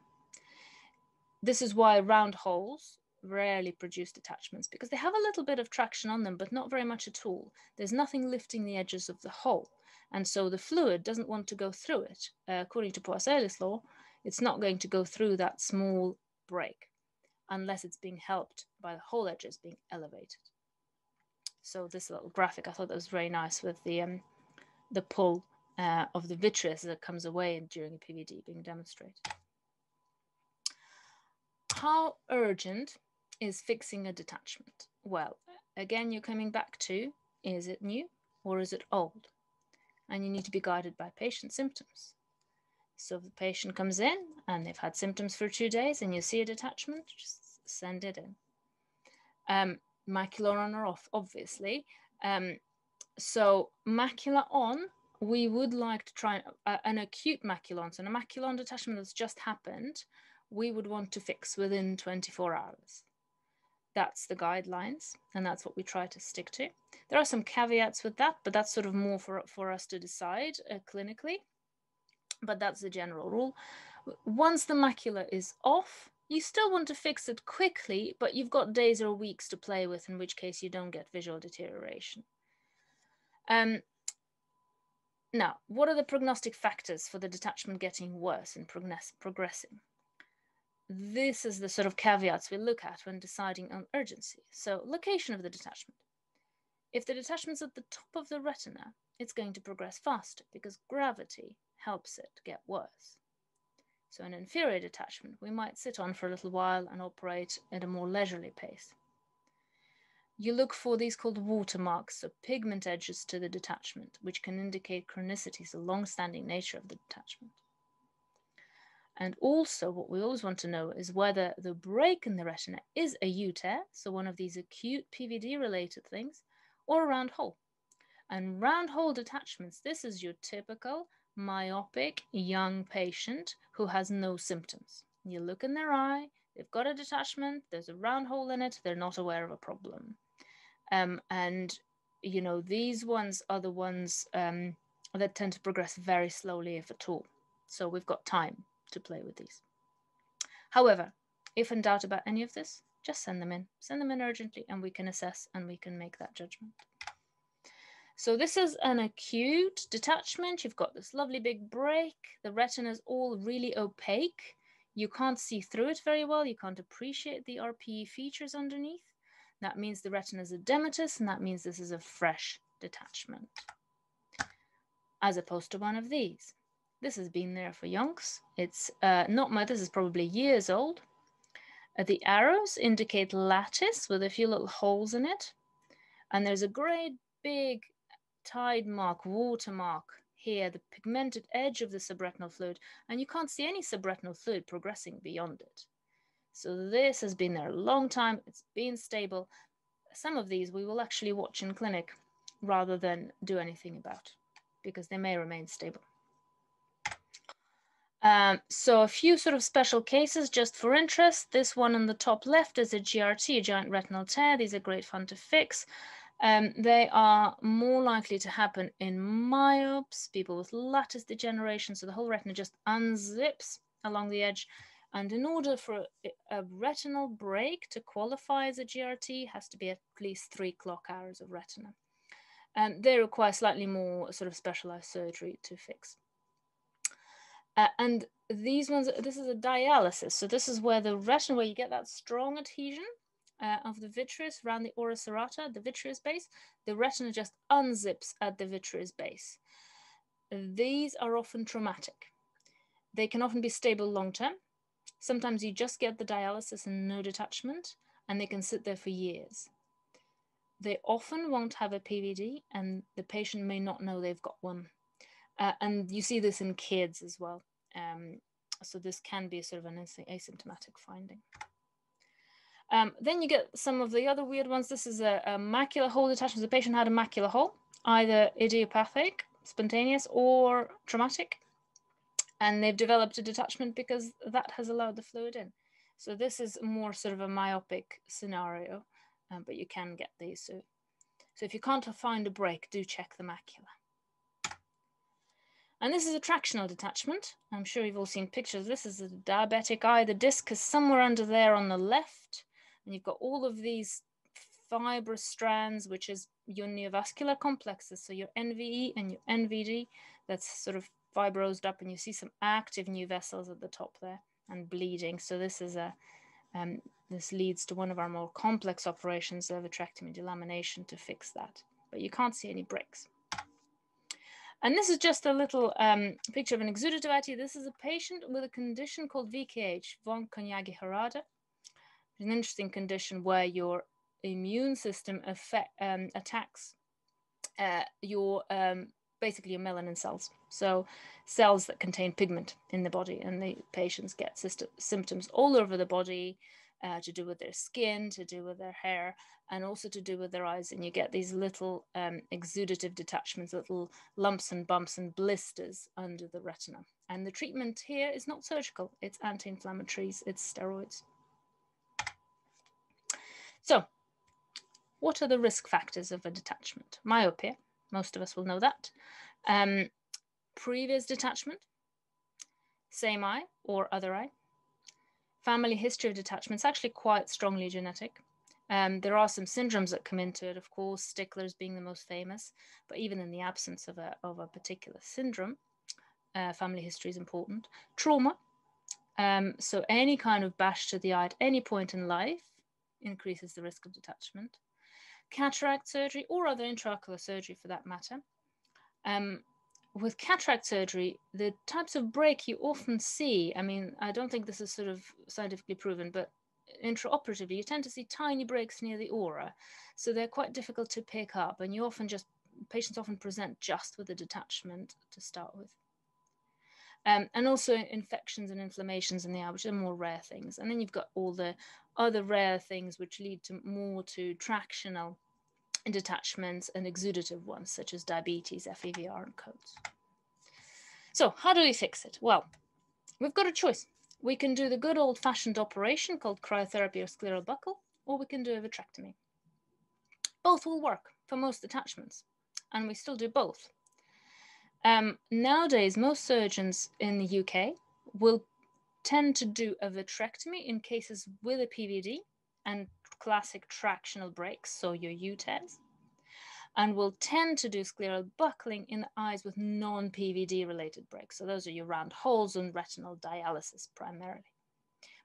Speaker 2: This is why round holes rarely produce detachments because they have a little bit of traction on them, but not very much at all. There's nothing lifting the edges of the hole. And so the fluid doesn't want to go through it. Uh, according to Poiseuille's law, it's not going to go through that small break unless it's being helped by the hole edges being elevated. So this little graphic, I thought that was very nice with the, um, the pull uh, of the vitreous that comes away during a PVD being demonstrated. How urgent is fixing a detachment? Well, again, you're coming back to, is it new or is it old? And you need to be guided by patient symptoms. So if the patient comes in and they've had symptoms for two days and you see a detachment, just send it in. Um, macula on or off, obviously. Um, so macula on, we would like to try uh, an acute macula on. So a macula on detachment that's just happened, we would want to fix within 24 hours. That's the guidelines, and that's what we try to stick to. There are some caveats with that, but that's sort of more for, for us to decide uh, clinically. But that's the general rule. Once the macula is off, you still want to fix it quickly, but you've got days or weeks to play with, in which case you don't get visual deterioration. Um, now, what are the prognostic factors for the detachment getting worse and progress progressing? This is the sort of caveats we look at when deciding on urgency. So, location of the detachment. If the detachment's at the top of the retina, it's going to progress faster because gravity helps it get worse. So, an inferior detachment we might sit on for a little while and operate at a more leisurely pace. You look for these called watermarks, so pigment edges to the detachment, which can indicate chronicity, so long-standing nature of the detachment. And also what we always want to know is whether the break in the retina is a U-tear, so one of these acute PVD related things, or a round hole. And round hole detachments, this is your typical myopic young patient who has no symptoms. You look in their eye, they've got a detachment, there's a round hole in it, they're not aware of a problem. Um, and you know these ones are the ones um, that tend to progress very slowly, if at all. So we've got time to play with these. However, if in doubt about any of this, just send them in. Send them in urgently, and we can assess and we can make that judgment. So this is an acute detachment. You've got this lovely big break. The retina is all really opaque. You can't see through it very well. You can't appreciate the RPE features underneath. That means the retina is edematous, and that means this is a fresh detachment, as opposed to one of these. This has been there for yonks. It's uh, not my, this is probably years old. Uh, the arrows indicate lattice with a few little holes in it. And there's a great big tide mark, watermark here, the pigmented edge of the subretinal fluid, and you can't see any subretinal fluid progressing beyond it. So this has been there a long time. It's been stable. Some of these we will actually watch in clinic rather than do anything about because they may remain stable. Um, so a few sort of special cases just for interest. This one on the top left is a GRT, a giant retinal tear. These are great fun to fix. Um, they are more likely to happen in myopes, people with lattice degeneration. So the whole retina just unzips along the edge and in order for a retinal break to qualify as a GRT, has to be at least three clock hours of retina. And they require slightly more sort of specialized surgery to fix. Uh, and these ones, this is a dialysis. So this is where the retina, where you get that strong adhesion uh, of the vitreous around the ora serrata, the vitreous base, the retina just unzips at the vitreous base. These are often traumatic. They can often be stable long term, Sometimes you just get the dialysis and no detachment, and they can sit there for years. They often won't have a PVD, and the patient may not know they've got one. Uh, and you see this in kids as well. Um, so this can be sort of an asymptomatic finding. Um, then you get some of the other weird ones. This is a, a macular hole detachment. The patient had a macular hole, either idiopathic, spontaneous, or traumatic. And they've developed a detachment because that has allowed the fluid in. So this is more sort of a myopic scenario, um, but you can get these. So, so if you can't find a break, do check the macula. And this is a tractional detachment. I'm sure you've all seen pictures. This is a diabetic eye. The disc is somewhere under there on the left. And you've got all of these fibrous strands, which is your neovascular complexes. So your NVE and your NVD, that's sort of fibrosed up and you see some active new vessels at the top there and bleeding. So this is a, um, this leads to one of our more complex operations of vitrectomy delamination to fix that. But you can't see any breaks. And this is just a little um, picture of an exudative This is a patient with a condition called VKH, Vogt-Koyanagi-Harada. It's an interesting condition where your immune system um, attacks uh, your um, basically your melanin cells. So cells that contain pigment in the body, and the patients get symptoms all over the body, uh, to do with their skin, to do with their hair, and also to do with their eyes. And you get these little um, exudative detachments, little lumps and bumps and blisters under the retina. And the treatment here is not surgical, it's anti inflammatories, it's steroids. So, what are the risk factors of a detachment? Myopia, most of us will know that. Um, previous detachment, same eye or other eye, family history of detachment is actually quite strongly genetic. Um, there are some syndromes that come into it, of course, Stickler's being the most famous, but even in the absence of a, of a particular syndrome, uh, family history is important. Trauma, um, so any kind of bash to the eye at any point in life increases the risk of detachment. Cataract surgery or other intraocular surgery for that matter. Um, with cataract surgery, the types of break you often see, I mean, I don't think this is sort of scientifically proven, but intraoperatively, you tend to see tiny breaks near the ora. So they're quite difficult to pick up. And you often just, patients often present just with a detachment to start with. Um, and also infections and inflammations in the eye, which are more rare things. And then you've got all the other rare things which lead to more to tractional detachments and exudative ones, such as diabetes, FEVR, and Coats. So how do we fix it? Well, we've got a choice. We can do the good old-fashioned operation called cryotherapy or scleral buckle, or we can do a vitrectomy. Both will work for most attachments, and we still do both. Um, nowadays, most surgeons in the UK will tend to do a vitrectomy in cases with a PVD and classic tractional breaks, so your U-tears, and will tend to do scleral buckling in the eyes with non-PVD related breaks. So those are your round holes and retinal dialysis primarily.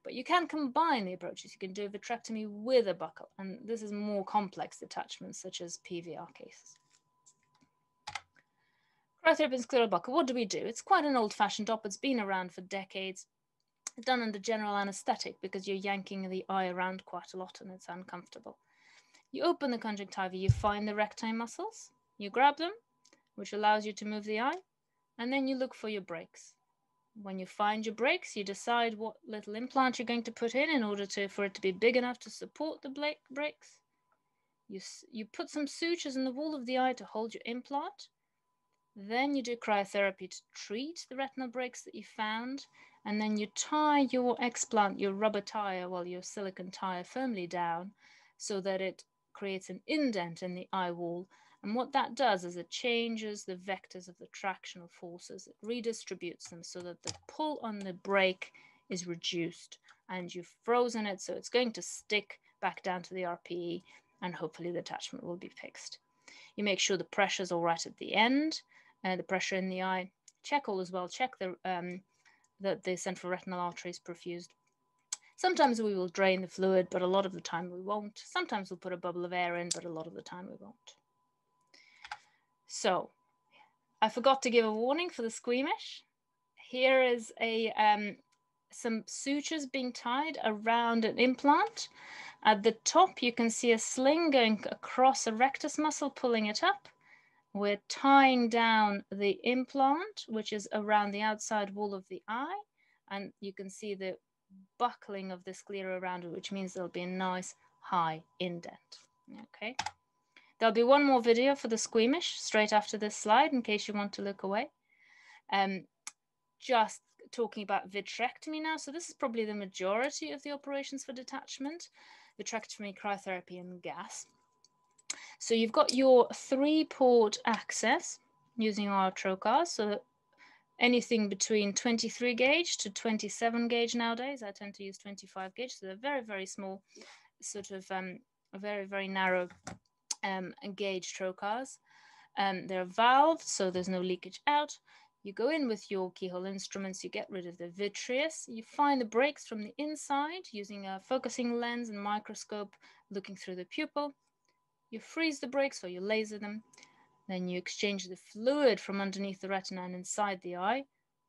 Speaker 2: But you can combine the approaches. You can do a vitrectomy with a buckle, and this is more complex detachments such as PVR cases. Cryotherapy and scleral buckle, what do we do? It's quite an old-fashioned op. It's been around for decades done under general anesthetic because you're yanking the eye around quite a lot and it's uncomfortable. You open the conjunctiva, you find the recti muscles, you grab them, which allows you to move the eye, and then you look for your breaks. When you find your breaks, you decide what little implant you're going to put in in order to, for it to be big enough to support the breaks. You, you put some sutures in the wall of the eye to hold your implant. Then you do cryotherapy to treat the retinal breaks that you found and then you tie your explant, your rubber tire, well, your silicon tire firmly down so that it creates an indent in the eye wall. And what that does is it changes the vectors of the tractional forces. It redistributes them so that the pull on the brake is reduced and you've frozen it so it's going to stick back down to the RPE and hopefully the attachment will be fixed. You make sure the pressure is all right at the end, uh, the pressure in the eye. Check all as well, check the um, that the central retinal artery is perfused. Sometimes we will drain the fluid, but a lot of the time we won't. Sometimes we'll put a bubble of air in, but a lot of the time we won't. So I forgot to give a warning for the squeamish. Here is a, um, some sutures being tied around an implant. At the top, you can see a sling going across a rectus muscle, pulling it up. We're tying down the implant, which is around the outside wall of the eye. And you can see the buckling of the sclera around it, which means there'll be a nice high indent. Okay. There'll be one more video for the squeamish straight after this slide in case you want to look away. Um, just talking about vitrectomy now. So this is probably the majority of the operations for detachment, vitrectomy, cryotherapy, and gas. So you've got your three port access using our trocars. So anything between 23 gauge to 27 gauge nowadays. I tend to use 25 gauge. So they're very, very small, sort of um, very, very narrow um, gauge trocars. Um, they're valved, so there's no leakage out. You go in with your keyhole instruments, you get rid of the vitreous, you find the breaks from the inside using a focusing lens and microscope looking through the pupil. You freeze the breaks or you laser them. Then you exchange the fluid from underneath the retina and inside the eye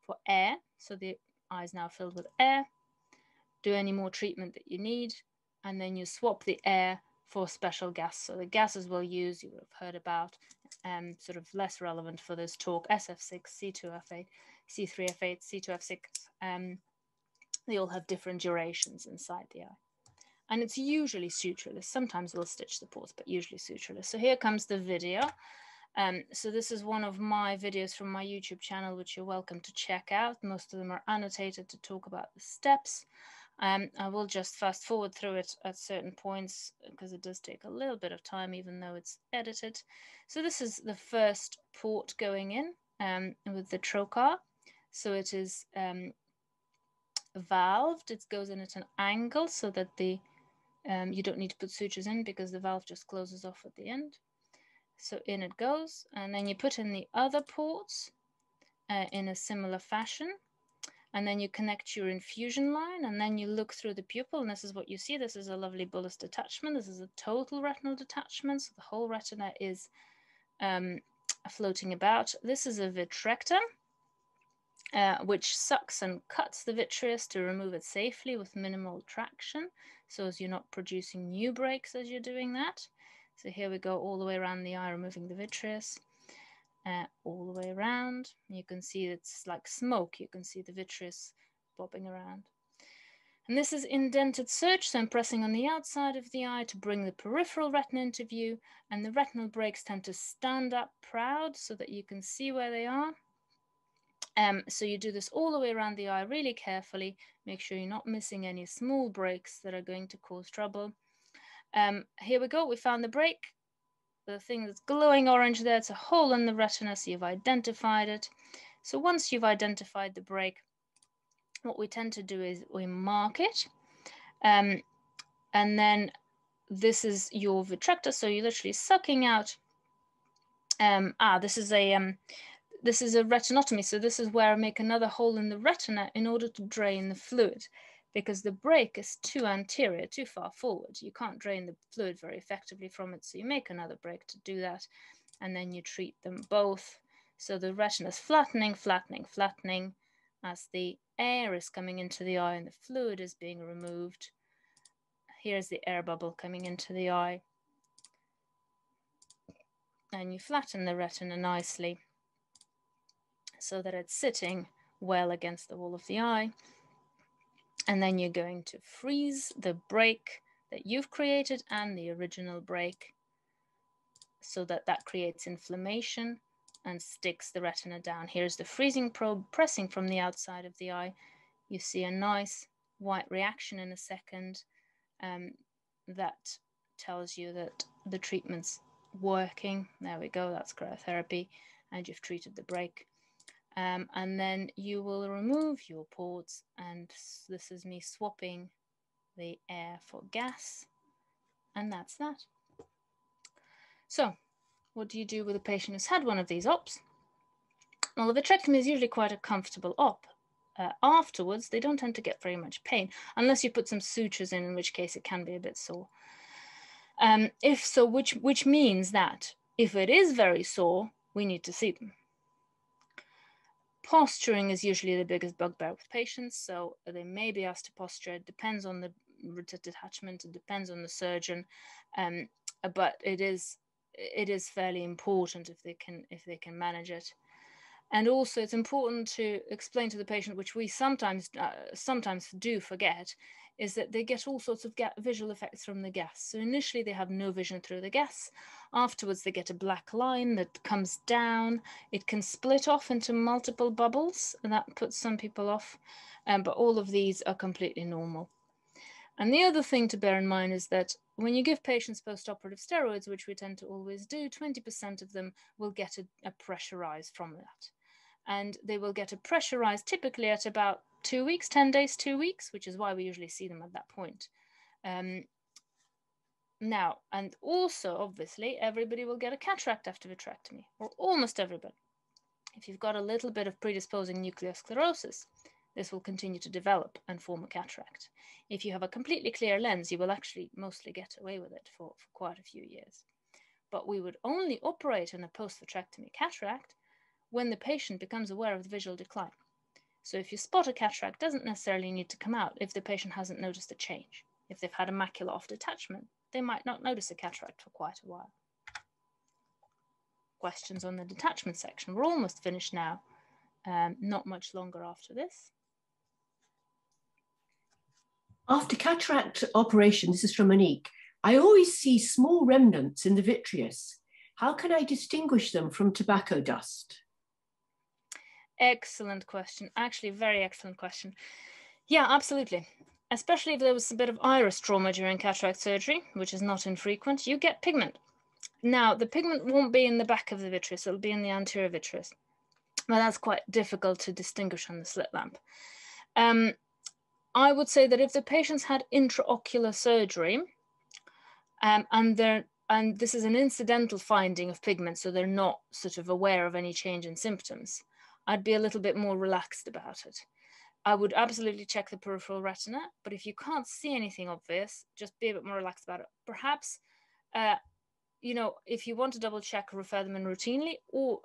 Speaker 2: for air. So the eye is now filled with air. Do any more treatment that you need. And then you swap the air for special gas. So the gases we'll use, you would have heard about, um, sort of less relevant for this talk, SF6, C2F8, C3F8, C2F6. Um, they all have different durations inside the eye. And it's usually sutureless. Sometimes we'll stitch the ports, but usually sutureless. So here comes the video. Um, so this is one of my videos from my YouTube channel, which you're welcome to check out. Most of them are annotated to talk about the steps. Um, I will just fast forward through it at certain points because it does take a little bit of time, even though it's edited. So this is the first port going in um, with the trocar. So it is um, valved. It goes in at an angle so that the um, you don't need to put sutures in because the valve just closes off at the end. So in it goes, and then you put in the other ports uh, in a similar fashion. And then you connect your infusion line and then you look through the pupil. And this is what you see. This is a lovely bullous detachment. This is a total retinal detachment. So the whole retina is um, floating about. This is a vitrector uh, which sucks and cuts the vitreous to remove it safely with minimal traction so as you're not producing new breaks as you're doing that so here we go all the way around the eye removing the vitreous uh, all the way around. You can see it's like smoke. You can see the vitreous bobbing around. And this is indented search, so I'm pressing on the outside of the eye to bring the peripheral retina into view, and the retinal breaks tend to stand up proud so that you can see where they are. Um, so you do this all the way around the eye really carefully, make sure you're not missing any small breaks that are going to cause trouble. Um, here we go, we found the break the thing that's glowing orange there, it's a hole in the retina, so you've identified it. So once you've identified the break, what we tend to do is we mark it. Um, and then this is your vitrector, so you're literally sucking out. Um, ah, this is a um, this is a retinotomy, so this is where I make another hole in the retina in order to drain the fluid because the break is too anterior, too far forward. You can't drain the fluid very effectively from it. So you make another break to do that. And then you treat them both. So the retina is flattening, flattening, flattening as the air is coming into the eye and the fluid is being removed. Here's the air bubble coming into the eye. And you flatten the retina nicely so that it's sitting well against the wall of the eye. And then you're going to freeze the break that you've created and the original break so that that creates inflammation and sticks the retina down. Here's the freezing probe pressing from the outside of the eye. You see a nice white reaction in a second. Um, that tells you that the treatment's working. There we go, that's cryotherapy, and you've treated the break. Um, and then you will remove your ports and this is me swapping the air for gas and that's that. So what do you do with a patient who's had one of these ops? Well, the vitrectomy is usually quite a comfortable op. Uh, afterwards, they don't tend to get very much pain unless you put some sutures in, in which case it can be a bit sore. Um, if so, which, which means that if it is very sore, we need to see them Posturing is usually the biggest bugbear with patients, so they may be asked to posture. It depends on the detachment, it depends on the surgeon, um, but it is it is fairly important if they can if they can manage it. And also, it's important to explain to the patient, which we sometimes uh, sometimes do forget, is that they get all sorts of visual effects from the gas. So initially they have no vision through the gas. Afterwards they get a black line that comes down. It can split off into multiple bubbles and that puts some people off. Um, but all of these are completely normal. And the other thing to bear in mind is that when you give patients post-operative steroids, which we tend to always do, 20% of them will get a, a pressure rise from that. And they will get a pressurized typically at about two weeks, 10 days, two weeks, which is why we usually see them at that point. Um, now, and also, obviously, everybody will get a cataract after vitrectomy, or almost everybody. If you've got a little bit of predisposing nuclear sclerosis, this will continue to develop and form a cataract. If you have a completely clear lens, you will actually mostly get away with it for, for quite a few years. But we would only operate on a post-vitrectomy cataract when the patient becomes aware of the visual decline. So if you spot a cataract, doesn't necessarily need to come out if the patient hasn't noticed a change. If they've had a macular off detachment, they might not notice a cataract for quite a while. Questions on the detachment section. We're almost finished now, um, not much longer after this.
Speaker 1: After cataract operation, this is from Monique, I always see small remnants in the vitreous. How can I distinguish them from tobacco dust?
Speaker 2: Excellent question. Actually, very excellent question. Yeah, absolutely. Especially if there was a bit of iris trauma during cataract surgery, which is not infrequent, you get pigment. Now, the pigment won't be in the back of the vitreous, it'll be in the anterior vitreous. Well, that's quite difficult to distinguish on the slit lamp. Um, I would say that if the patients had intraocular surgery um, and they're and this is an incidental finding of pigment, so they're not sort of aware of any change in symptoms. I'd be a little bit more relaxed about it. I would absolutely check the peripheral retina, but if you can't see anything obvious, just be a bit more relaxed about it. Perhaps, uh, you know, if you want to double check, refer them in routinely, or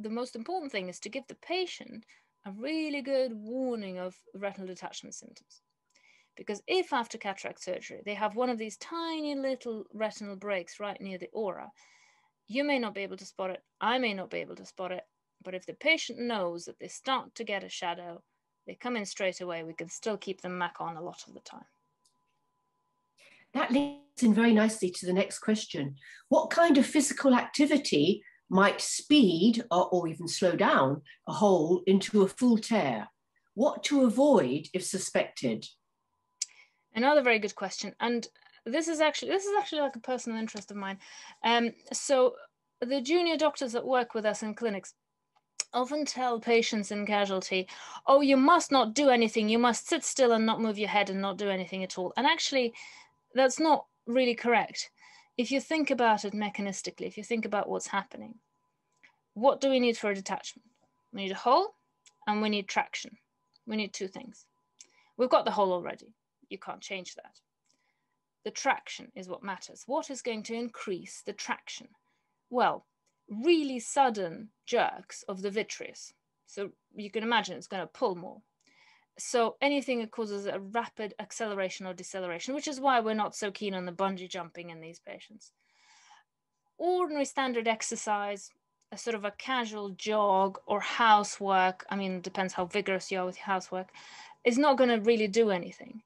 Speaker 2: the most important thing is to give the patient a really good warning of retinal detachment symptoms. Because if after cataract surgery they have one of these tiny little retinal breaks right near the ora, you may not be able to spot it, I may not be able to spot it, but if the patient knows that they start to get a shadow, they come in straight away, we can still keep them MAC on a lot of the time.
Speaker 1: That leads in very nicely to the next question. What kind of physical activity might speed or, or even slow down a hole into a full tear? What to avoid if suspected?
Speaker 2: Another very good question. And this is actually this is actually like a personal interest of mine. Um, so the junior doctors that work with us in clinics often tell patients in casualty, oh, you must not do anything. You must sit still and not move your head and not do anything at all. And actually, that's not really correct. If you think about it mechanistically, if you think about what's happening, what do we need for a detachment? We need a hole and we need traction. We need two things. We've got the hole already. You can't change that. The traction is what matters. What is going to increase the traction? Well, really sudden jerks of the vitreous. So you can imagine it's going to pull more. So anything that causes a rapid acceleration or deceleration, which is why we're not so keen on the bungee jumping in these patients. Ordinary standard exercise, a sort of a casual jog or housework, I mean, it depends how vigorous you are with your housework, is not going to really do anything.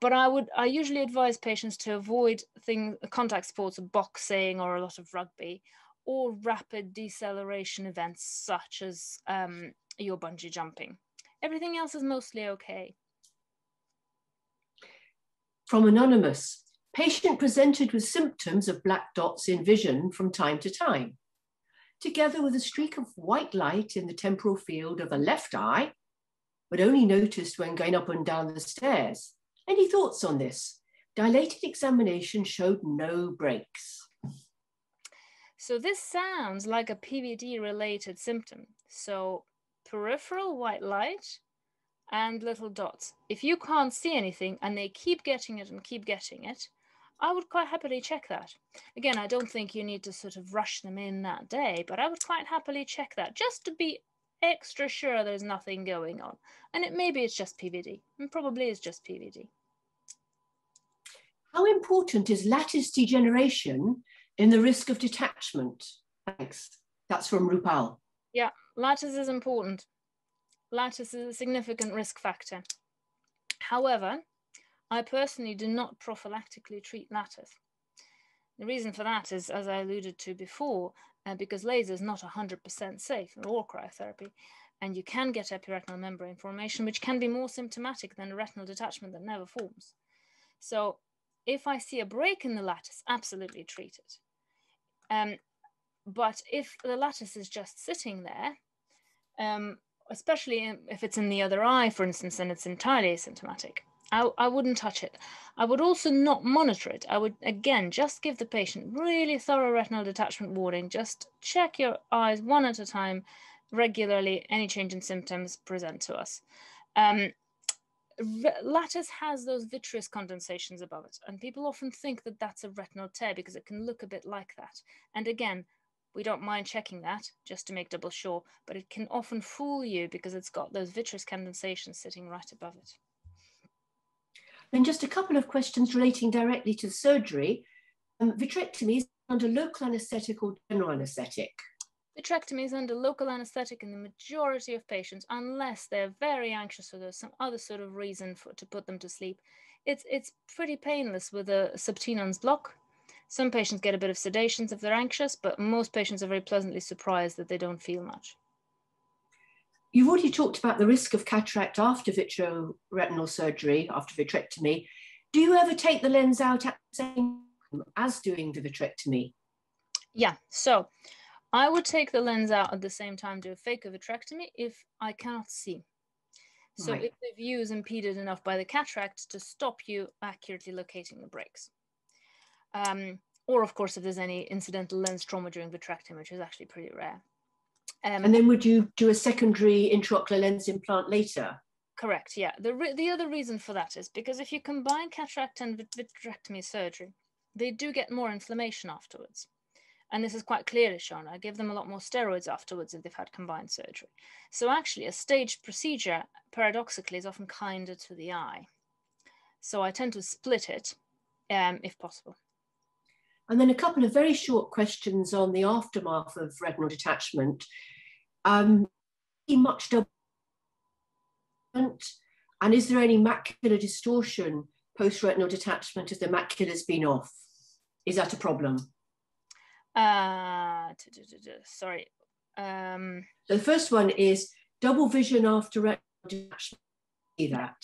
Speaker 2: But I would, I usually advise patients to avoid thing, contact sports, boxing or a lot of rugby, or rapid deceleration events such as um, your bungee jumping. Everything else is mostly okay.
Speaker 1: From Anonymous, patient presented with symptoms of black dots in vision from time to time, together with a streak of white light in the temporal field of the left eye, but only noticed when going up and down the stairs. Any thoughts on this? Dilated examination showed no breaks.
Speaker 2: So this sounds like a PVD related symptom. So peripheral white light and little dots. If you can't see anything and they keep getting it and keep getting it, I would quite happily check that. Again, I don't think you need to sort of rush them in that day, but I would quite happily check that just to be extra sure there's nothing going on. And it maybe it's just PVD, and probably it's just PVD.
Speaker 1: How important is lattice degeneration in the risk of detachment? Thanks. That's from Rupal.
Speaker 2: Yeah, lattice is important. Lattice is a significant risk factor. However, I personally do not prophylactically treat lattice. The reason for that is, as I alluded to before, uh, because laser is not 100% safe or cryotherapy, and you can get epiretinal membrane formation, which can be more symptomatic than a retinal detachment that never forms. So if I see a break in the lattice, absolutely treat it. Um, but if the lattice is just sitting there, um, especially if it's in the other eye, for instance, and it's entirely asymptomatic, I, I wouldn't touch it. I would also not monitor it. I would, again, just give the patient really thorough retinal detachment warning. Just check your eyes one at a time regularly. Any change in symptoms present to us. Um, lattice has those vitreous condensations above it, and people often think that that's a retinal tear because it can look a bit like that. And again, we don't mind checking that just to make double sure, but it can often fool you because it's got those vitreous condensations sitting right above it.
Speaker 1: Then just a couple of questions relating directly to surgery. Um, vitrectomy is under local anaesthetic or general anaesthetic?
Speaker 2: Vitrectomy is under local anaesthetic in the majority of patients, unless they're very anxious or there's some other sort of reason for, to put them to sleep. It's, it's pretty painless with a subtenon's block. Some patients get a bit of sedations if they're anxious, but most patients are very pleasantly surprised that they don't feel much.
Speaker 1: You've already talked about the risk of cataract after vitreoretinal surgery, after vitrectomy. Do you ever take the lens out at the same time as doing the vitrectomy?
Speaker 2: Yeah, so I would take the lens out at the same time, do a phaco-vitrectomy if I cannot see. So right. if the view is impeded enough by the cataract to stop you accurately locating the breaks. Um, or of course, if there's any incidental lens trauma during vitrectomy, which is actually pretty rare.
Speaker 1: Um, and then would you do a secondary intraocular lens implant later?
Speaker 2: Correct, yeah. The, the other reason for that is because if you combine cataract and vitrectomy surgery, they do get more inflammation afterwards. And this is quite clearly shown. I give them a lot more steroids afterwards if they've had combined surgery. So actually a staged procedure, paradoxically, is often kinder to the eye. So I tend to split it um, if possible.
Speaker 1: And then a couple of very short questions on the aftermath of retinal detachment. Um, much and is there any macular distortion post-retinal detachment if the macula's been off? Is that a problem?
Speaker 2: Uh, sorry. Um,
Speaker 1: the first one is double vision after detachment. See that.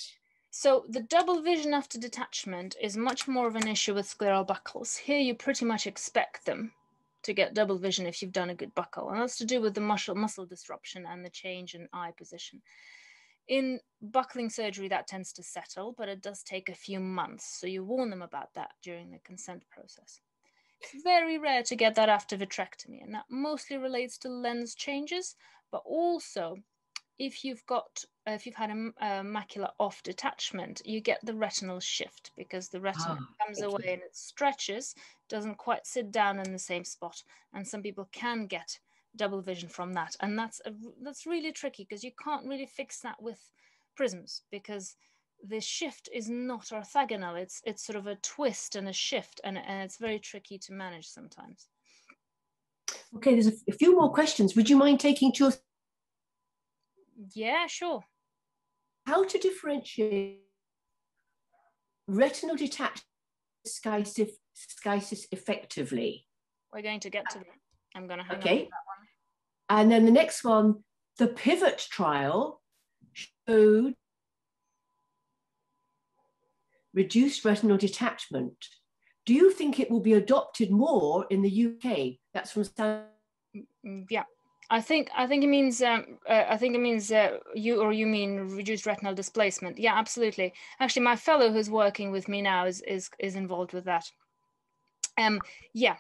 Speaker 2: So the double vision after detachment is much more of an issue with scleral buckles. Here you pretty much expect them to get double vision if you've done a good buckle. And that's to do with the muscle, muscle disruption and the change in eye position. In buckling surgery, that tends to settle, but it does take a few months. So you warn them about that during the consent process. It's very rare to get that after vitrectomy, and that mostly relates to lens changes, but also if you've got uh, if you've had a, a, macular off detachment, you get the retinal shift because the retina ah, comes away you. and it stretches, doesn't quite sit down in the same spot, and some people can get double vision from that, and that's a, that's really tricky because you can't really fix that with prisms because the shift is not orthogonal. It's it's sort of a twist and a shift, and, and it's very tricky to manage sometimes.
Speaker 1: Okay, there's a, a few more questions. Would you mind taking two?
Speaker 2: Yeah, sure.
Speaker 1: How to differentiate retinal detachment schisis effectively?
Speaker 2: We're going to get to that. I'm going to
Speaker 1: hang okay. And then the next one, the pivot trial showed reduced retinal detachment. Do you think it will be adopted more in the UK? That's from Stan.
Speaker 2: Mm, mm, yeah, I think I think it means um, uh, I think it means uh, you or you mean reduced retinal displacement. Yeah, absolutely. Actually, my fellow who's working with me now is is is involved with that. Um, yeah,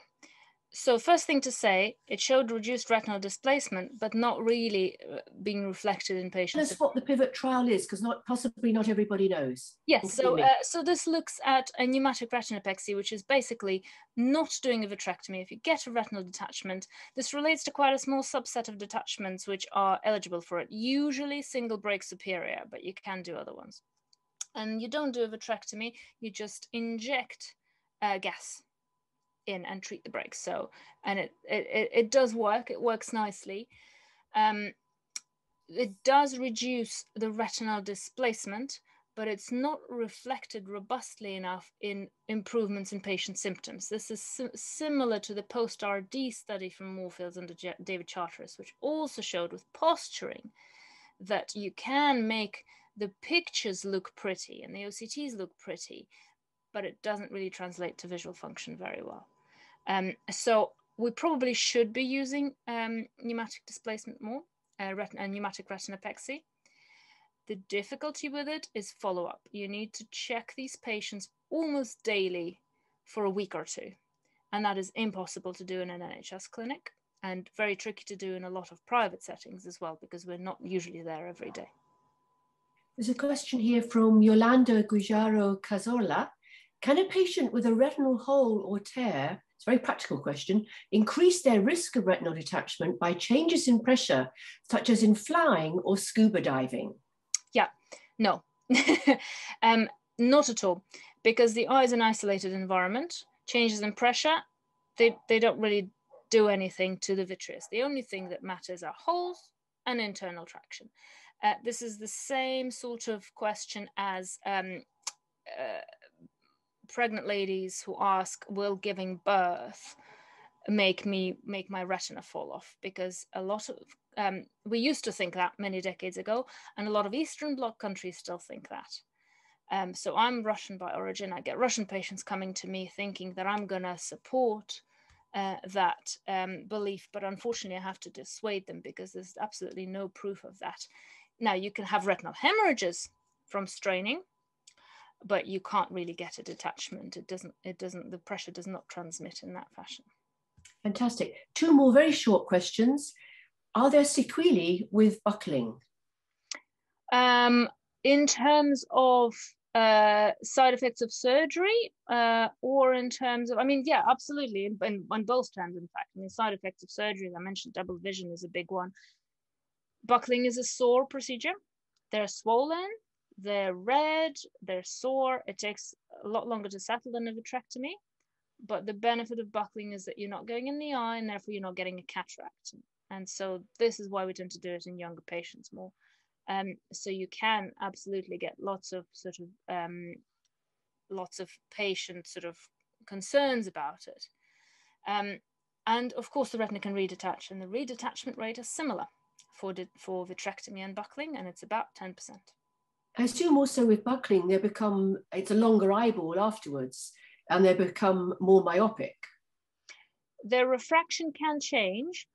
Speaker 2: so first thing to say, it showed reduced retinal displacement, but not really uh, being reflected in patients.
Speaker 1: That's what the pivot trial is, because not possibly not everybody knows.
Speaker 2: Yes, so uh, so this looks at a pneumatic retinopexy, which is basically not doing a vitrectomy. If you get a retinal detachment, this relates to quite a small subset of detachments which are eligible for it. Usually single break superior, but you can do other ones. And you don't do a vitrectomy; you just inject uh, gas in and treat the breaks. So, and it, it, it does work, it works nicely. Um, it does reduce the retinal displacement, but it's not reflected robustly enough in improvements in patient symptoms. This is similar to the post-RD study from Moorfields and David Charteris, which also showed with posturing that you can make the pictures look pretty and the OCTs look pretty, but it doesn't really translate to visual function very well. Um, so we probably should be using um, pneumatic displacement more, uh, retin- pneumatic retinopexy. The difficulty with it is follow up. You need to check these patients almost daily for a week or two. And that is impossible to do in an NHS clinic and very tricky to do in a lot of private settings as well, because we're not usually there every day.
Speaker 1: There's a question here from Yolanda Guijarro Cazorla. Can a patient with a retinal hole or tear it's a very practical question, increase their risk of retinal detachment by changes in pressure, such as in flying or scuba diving?
Speaker 2: Yeah, no, *laughs* um, not at all, because the eye is an isolated environment. Changes in pressure, they, they don't really do anything to the vitreous. The only thing that matters are holes and internal traction. Uh, this is the same sort of question as um, uh, pregnant ladies who ask, will giving birth make me make my retina fall off? Because a lot of um, we used to think that many decades ago, and a lot of Eastern Bloc countries still think that. Um, so I'm Russian by origin. I get Russian patients coming to me thinking that I'm going to support uh, that um, belief, but unfortunately, I have to dissuade them because there's absolutely no proof of that. Now, you can have retinal hemorrhages from straining, but you can't really get a detachment. It doesn't, it doesn't, the pressure does not transmit in that fashion.
Speaker 1: Fantastic. Two more very short questions. Are there sequelae with buckling?
Speaker 2: Um, in terms of uh, side effects of surgery uh, or in terms of, I mean, yeah, absolutely. In, in, in, both terms, in fact. I mean, side effects of surgery, as I mentioned, double vision is a big one. Buckling is a sore procedure. They're swollen. They're red, they're sore. It takes a lot longer to settle than a vitrectomy. But the benefit of buckling is that you're not going in the eye and therefore you're not getting a cataract. And so this is why we tend to do it in younger patients more. Um, so you can absolutely get lots of sort of um, lots of patient sort of concerns about it. Um, and of course, the retina can redetach, and the redetachment rate is similar for, for vitrectomy and buckling, and it's about 10%.
Speaker 1: I assume also with buckling, they become, it's a longer eyeball afterwards and they become more myopic.
Speaker 2: Their refraction can change.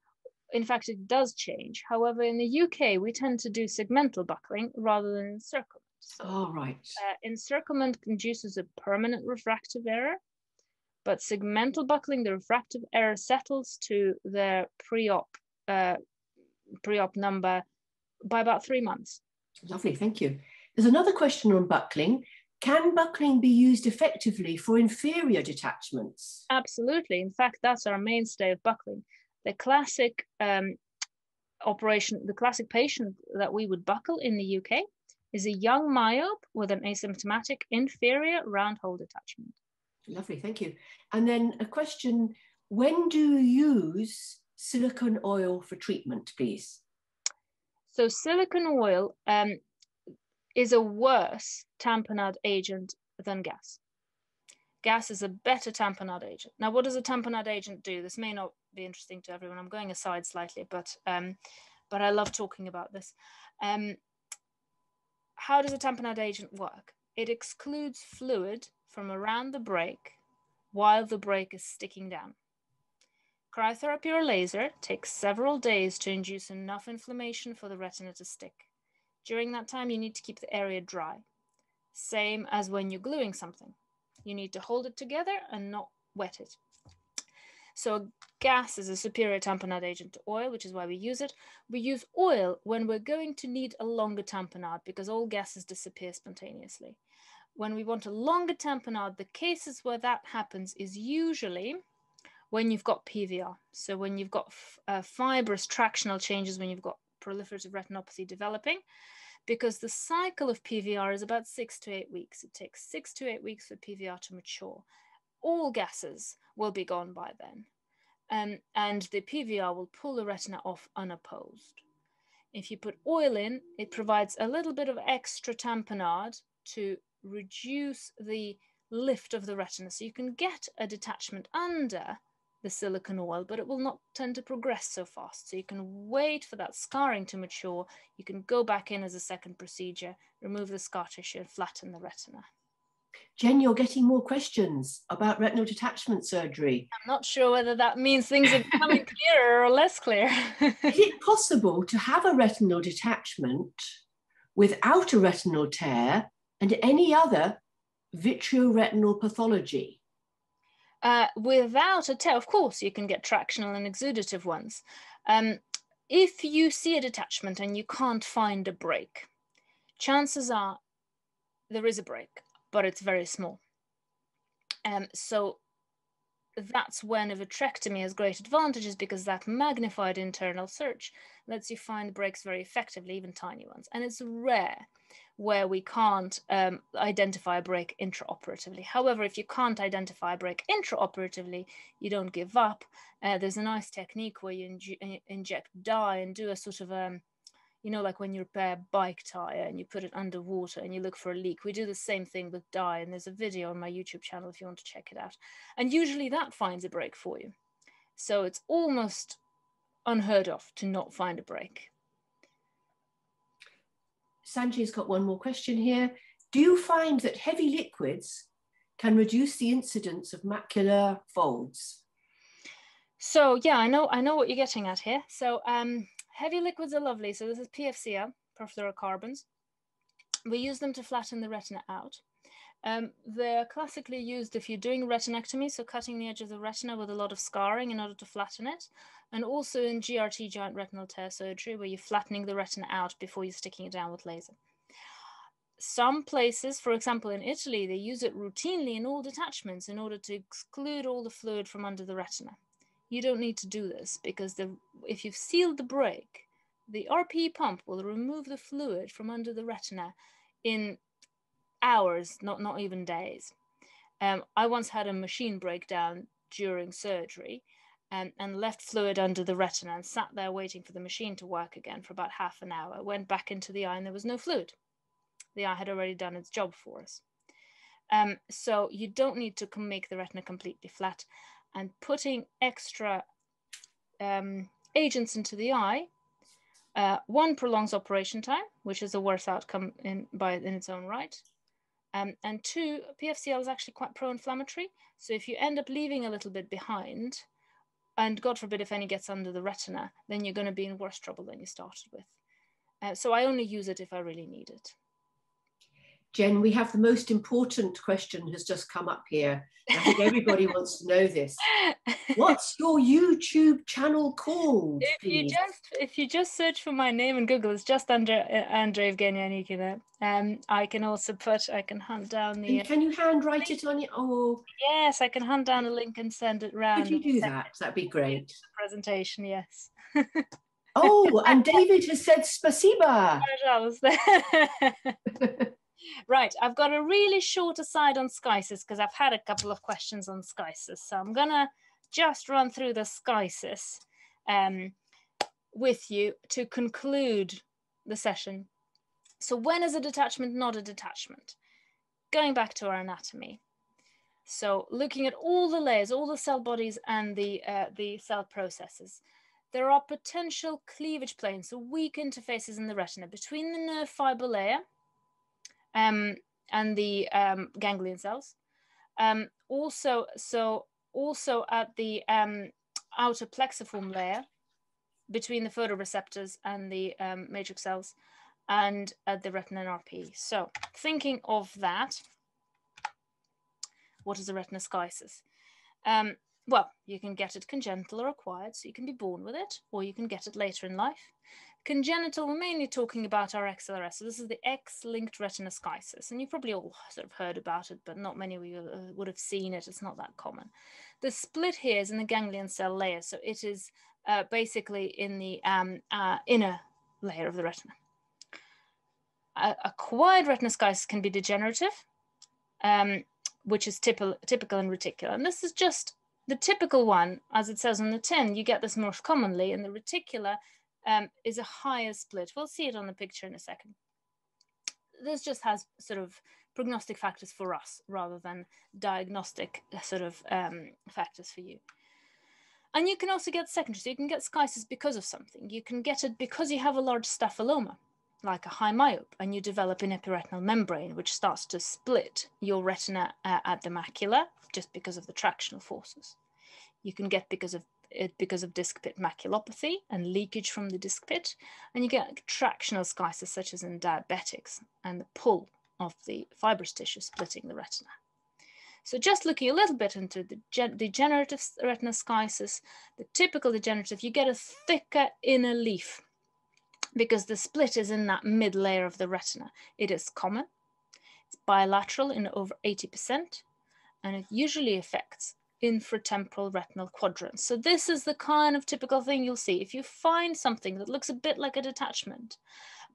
Speaker 2: In fact, it does change. However, in the UK, we tend to do segmental buckling rather than encirclement.
Speaker 1: So, oh, right.
Speaker 2: Uh, encirclement induces a permanent refractive error, but segmental buckling, the refractive error settles to the pre-op uh, pre-op number by about three months.
Speaker 1: Lovely, thank you. There's another question on buckling. Can buckling be used effectively for inferior detachments?
Speaker 2: Absolutely. In fact, that's our mainstay of buckling. The classic um, operation, the classic patient that we would buckle in the UK is a young myope with an asymptomatic inferior round hole detachment.
Speaker 1: Lovely, thank you. And then a question, when do you use silicone oil for treatment, please?
Speaker 2: So silicone oil, um, is a worse tamponade agent than gas. Gas is a better tamponade agent. Now, what does a tamponade agent do? This may not be interesting to everyone. I'm going aside slightly, but um, but I love talking about this. Um, how does a tamponade agent work? It excludes fluid from around the break while the break is sticking down. Cryotherapy or laser takes several days to induce enough inflammation for the retina to stick. During that time, you need to keep the area dry. Same as when you're gluing something. You need to hold it together and not wet it. So gas is a superior tamponade agent to oil, which is why we use it. We use oil when we're going to need a longer tamponade because all gases disappear spontaneously. When we want a longer tamponade, the cases where that happens is usually when you've got PVR. So when you've got uh, fibrous tractional changes, when you've got proliferative retinopathy developing, because the cycle of PVR is about six to eight weeks. It takes six to eight weeks for PVR to mature. All gases will be gone by then. Um, and the PVR will pull the retina off unopposed. If you put oil in, it provides a little bit of extra tamponade to reduce the lift of the retina. So you can get a detachment under the silicone oil, but it will not tend to progress so fast. So you can wait for that scarring to mature. You can go back in as a second procedure, remove the scar tissue and flatten the retina.
Speaker 1: Jen, you're getting more questions about retinal detachment surgery.
Speaker 2: I'm not sure whether that means things are becoming *laughs* clearer or less clear.
Speaker 1: Is it possible to have a retinal detachment without a retinal tear and any other vitreoretinal pathology?
Speaker 2: Uh, without a tear, of course, you can get tractional and exudative ones. Um, if you see a detachment and you can't find a break, chances are there is a break, but it's very small. Um, so that's when a vitrectomy has great advantages because that magnified internal search lets you find breaks very effectively, even tiny ones. And it's rare where we can't um, identify a break intraoperatively. However, if you can't identify a break intraoperatively, you don't give up. Uh, there's a nice technique where you inj inject dye and do a sort of, um, you know, like when you repair a bike tire and you put it under water and you look for a leak. We do the same thing with dye, and there's a video on my YouTube channel if you want to check it out. And usually that finds a break for you. So it's almost unheard of to not find a break.
Speaker 1: Sanjay's got one more question here. Do you find that heavy liquids can reduce the incidence of macular folds?
Speaker 2: So yeah, I know I know what you're getting at here. So um, heavy liquids are lovely. So this is PFCL, perfluorocarbons. We use them to flatten the retina out. Um, they're classically used if you're doing retinectomy, so cutting the edge of the retina with a lot of scarring in order to flatten it, and also in GRT, giant retinal tear surgery, where you're flattening the retina out before you're sticking it down with laser. Some places, for example, in Italy, they use it routinely in all detachments in order to exclude all the fluid from under the retina. You don't need to do this because the, if you've sealed the break, the RPE pump will remove the fluid from under the retina in hours, not, not even days. Um, I once had a machine breakdown during surgery and, and left fluid under the retina and sat there waiting for the machine to work again for about half an hour. Went back into the eye and there was no fluid. The eye had already done its job for us. Um, so you don't need to make the retina completely flat and putting extra um, agents into the eye uh, one prolongs operation time, which is a worse outcome in by in its own right. Um, and two, PFCL is actually quite pro-inflammatory. So if you end up leaving a little bit behind, and God forbid if any gets under the retina, then you're going to be in worse trouble than you started with. Uh, so I only use it if I really need it.
Speaker 1: Jen, we have the most important question has just come up here. I think everybody *laughs* wants to know this. *laughs* What's your YouTube channel called?
Speaker 2: If please? you just if you just search for my name in Google, it's just under uh, Andrei Evgenia Anikina. Um, I can also put I can hunt down the.
Speaker 1: And can you handwrite it on your? Oh.
Speaker 2: Yes, I can hunt down a link and send it round.
Speaker 1: Could you do that? That'd be great.
Speaker 2: Presentation, yes.
Speaker 1: oh, and *laughs* David has said spasiba.
Speaker 2: Right, I've got a really short aside on schisis because I've had a couple of questions on schisis. So I'm gonna just run through the schisis um, with you to conclude the session. So when is a detachment not a detachment? Going back to our anatomy. So looking at all the layers, all the cell bodies and the, uh, the cell processes, there are potential cleavage planes, so weak interfaces in the retina between the nerve fiber layer um, and the um, ganglion cells. Um, also, so also at the um, outer plexiform layer between the photoreceptors and the um, matrix cells and at the retina and RP. So thinking of that, what is a retinoschisis? Um, well, you can get it congenital or acquired, so you can be born with it, or you can get it later in life. Congenital, we're mainly talking about our XLRS. So this is the X-linked retinoschisis, and you've probably all sort of heard about it, but not many of you uh, would have seen it. It's not that common. The split here is in the ganglion cell layer, so it is uh, basically in the um, uh, inner layer of the retina. Uh, acquired retinoschisis can be degenerative, um, which is typical in reticular. And this is just the typical one, as it says on the tin, you get this most commonly, in the reticular um, is a higher split. We'll see it on the picture in a second. This just has sort of prognostic factors for us rather than diagnostic uh, sort of um, factors for you. And you can also get secondary, so you can get schisis because of something. You can get it because you have a large staphyloma, like a high myope, and you develop an epiretinal membrane, which starts to split your retina uh, at the macula just because of the tractional forces. You can get because of it because of disc pit maculopathy and leakage from the disc pit, and you get tractional schisis such as in diabetics and the pull of the fibrous tissue splitting the retina. So just looking a little bit into the degenerative retinoschisis, the typical degenerative, you get a thicker inner leaf because the split is in that mid layer of the retina. It is common, it's bilateral in over 80%, and it usually affects infratemporal retinal quadrants. So this is the kind of typical thing you'll see. If you find something that looks a bit like a detachment,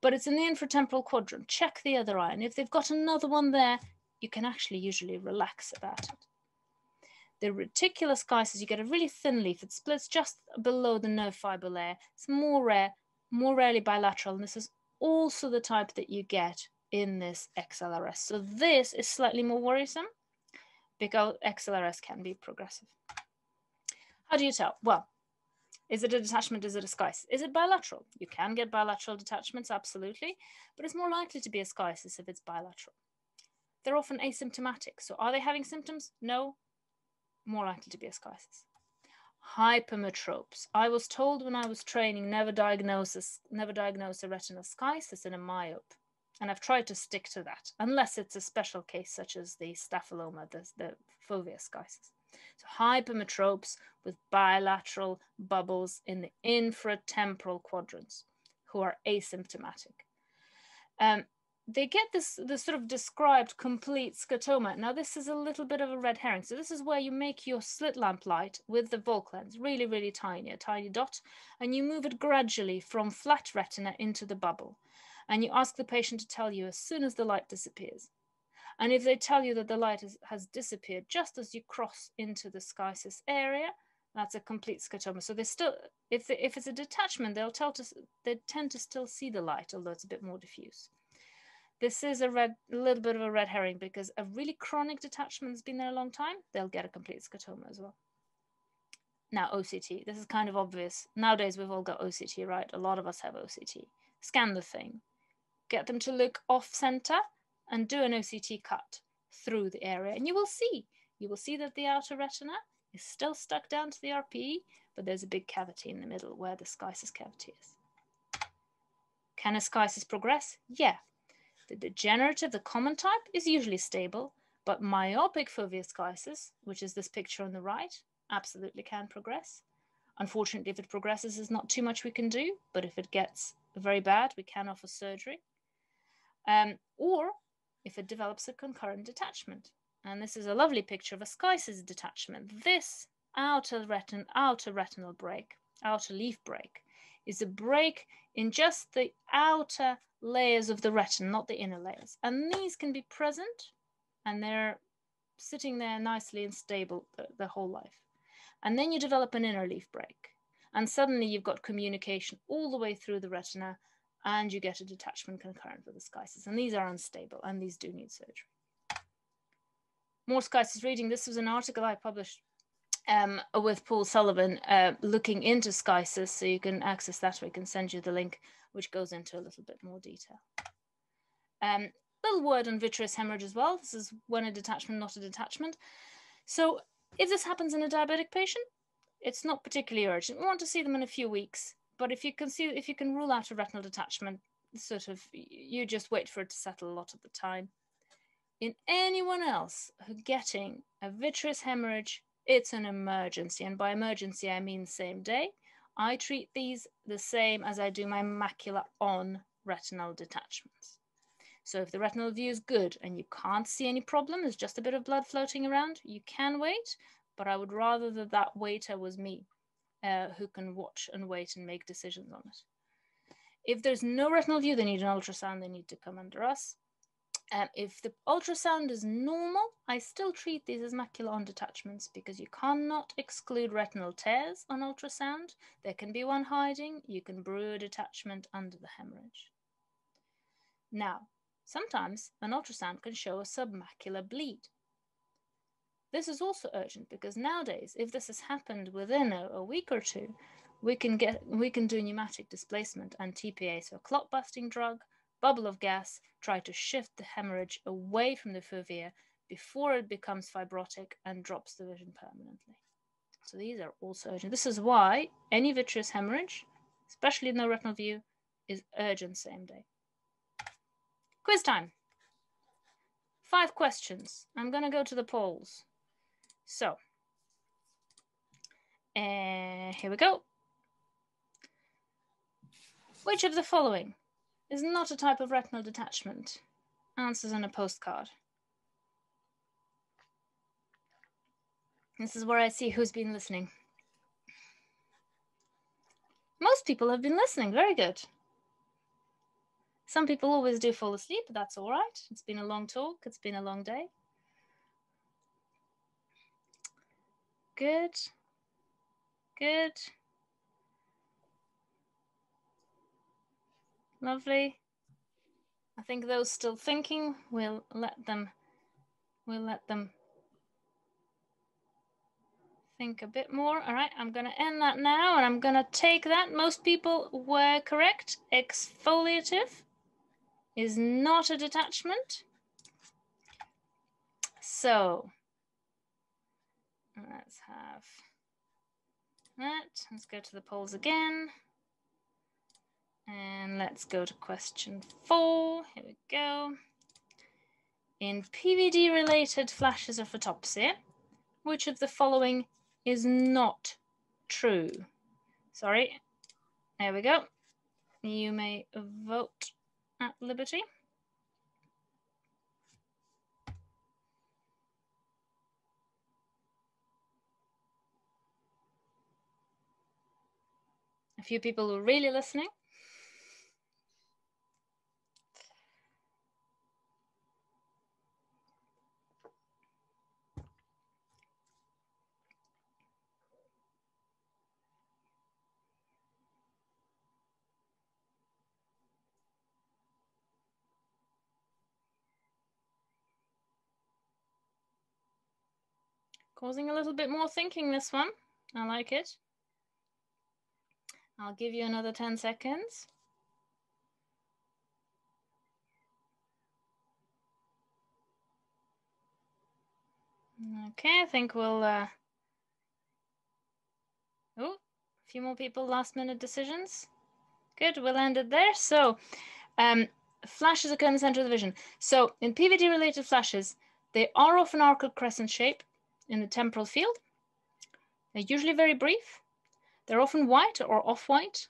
Speaker 2: but it's in the infratemporal quadrant, check the other eye. And if they've got another one there, you can actually usually relax about it. The reticular schisis, you get a really thin leaf. It splits just below the nerve fiber layer. It's more rare, more rarely bilateral. And this is also the type that you get in this XLRS. So this is slightly more worrisome because XLRS can be progressive. How do you tell? Well, is it a detachment? Is it a schisis? Is it bilateral? You can get bilateral detachments, absolutely, but it's more likely to be a schisis if it's bilateral. They're often asymptomatic. So are they having symptoms? No, more likely to be a schisis. Hypermetropes. I was told when I was training never diagnose, never diagnose a retinoschisis in a myope. And I've tried to stick to that, unless it's a special case such as the staphyloma, the, the fovea schisis. So hypermetropes with bilateral bubbles in the infratemporal quadrants who are asymptomatic. Um, they get this, this sort of described complete scotoma. Now this is a little bit of a red herring. So this is where you make your slit lamp light with the Volk lens, really, really tiny, a tiny dot, and you move it gradually from flat retina into the bubble. And you ask the patient to tell you as soon as the light disappears. And if they tell you that the light has, has disappeared just as you cross into the schisis area, that's a complete scotoma. So they still, if, if it's a detachment, they'll tell to, they tend to still see the light, although it's a bit more diffuse. This is a red, a little bit of a red herring because a really chronic detachment has been there a long time, they'll get a complete scotoma as well. Now, OCT, this is kind of obvious. Nowadays, we've all got OCT, right? A lot of us have OCT. Scan the thing, get them to look off center and do an OCT cut through the area. And you will see, you will see that the outer retina is still stuck down to the RPE, but there's a big cavity in the middle where the schisis cavity is. Can a schisis progress? Yeah, the degenerative, the common type, is usually stable, but myopic foveoschisis, which is this picture on the right, absolutely can progress. Unfortunately, if it progresses, there's not too much we can do, but if it gets very bad, we can offer surgery. Um, or if it develops a concurrent detachment. And this is a lovely picture of a schisis detachment. This outer, retin outer retinal break, outer leaf break, is a break in just the outer layers of the retina, not the inner layers. And these can be present and they're sitting there nicely and stable the, the whole life. And then you develop an inner leaf break. And suddenly you've got communication all the way through the retina and you get a detachment concurrent with the schisis. And these are unstable and these do need surgery. More schisis reading. This was an article I published um, with Paul Sullivan uh, looking into schisis. So you can access that. We can send you the link which goes into a little bit more detail. Um, little word on vitreous hemorrhage as well. This is when a detachment, not a detachment. So if this happens in a diabetic patient, it's not particularly urgent. We want to see them in a few weeks, but if you can see, if you can rule out a retinal detachment, sort of, you just wait for it to settle a lot of the time. In anyone else who getting a vitreous hemorrhage it's an emergency. And by emergency, I mean same day. I treat these the same as I do my macula on retinal detachments. So if the retinal view is good and you can't see any problem, there's just a bit of blood floating around, you can wait, but I would rather that that waiter was me uh, who can watch and wait and make decisions on it. If there's no retinal view, they need an ultrasound, they need to come under us. Um, if the ultrasound is normal, I still treat these as macula on detachments because you cannot exclude retinal tears on ultrasound. There can be one hiding, you can brew a detachment under the hemorrhage. Now, sometimes an ultrasound can show a submacular bleed. This is also urgent because nowadays, if this has happened within a, a week or two, we can get we can do pneumatic displacement and TPA, so a clot busting drug, bubble of gas, try to shift the hemorrhage away from the fovea before it becomes fibrotic and drops the vision permanently. So these are also urgent. This is why any vitreous hemorrhage, especially in the retinal view, is urgent same day. Quiz time. Five questions. I'm going to go to the polls. So, uh, here we go. Which of the following is not a type of retinal detachment? Answers on a postcard. This is where I see who's been listening. Most people have been listening. Very good. Some people always do fall asleep, that's all right. It's been a long talk. It's been a long day. Good. Good. Lovely. I think those still thinking, we'll let them, we'll let them think a bit more. All right, I'm gonna end that now and I'm gonna take that. Most people were correct. Exfoliative is not a detachment. So let's have that. Let's go to the polls again. And let's go to question four. Here we go. In PVD related flashes of photopsia, which of the following is not true? Sorry. There we go. You may vote at liberty. A few people were really listening. Causing a little bit more thinking this one. I like it. I'll give you another 10 seconds. Okay, I think we'll... Uh... Oh, a few more people, last minute decisions. Good, we'll end it there. So, um, flashes occur in the center of the vision. So, in PVD related flashes, they are often arced crescent shape in the temporal field. They're usually very brief. They're often white or off-white,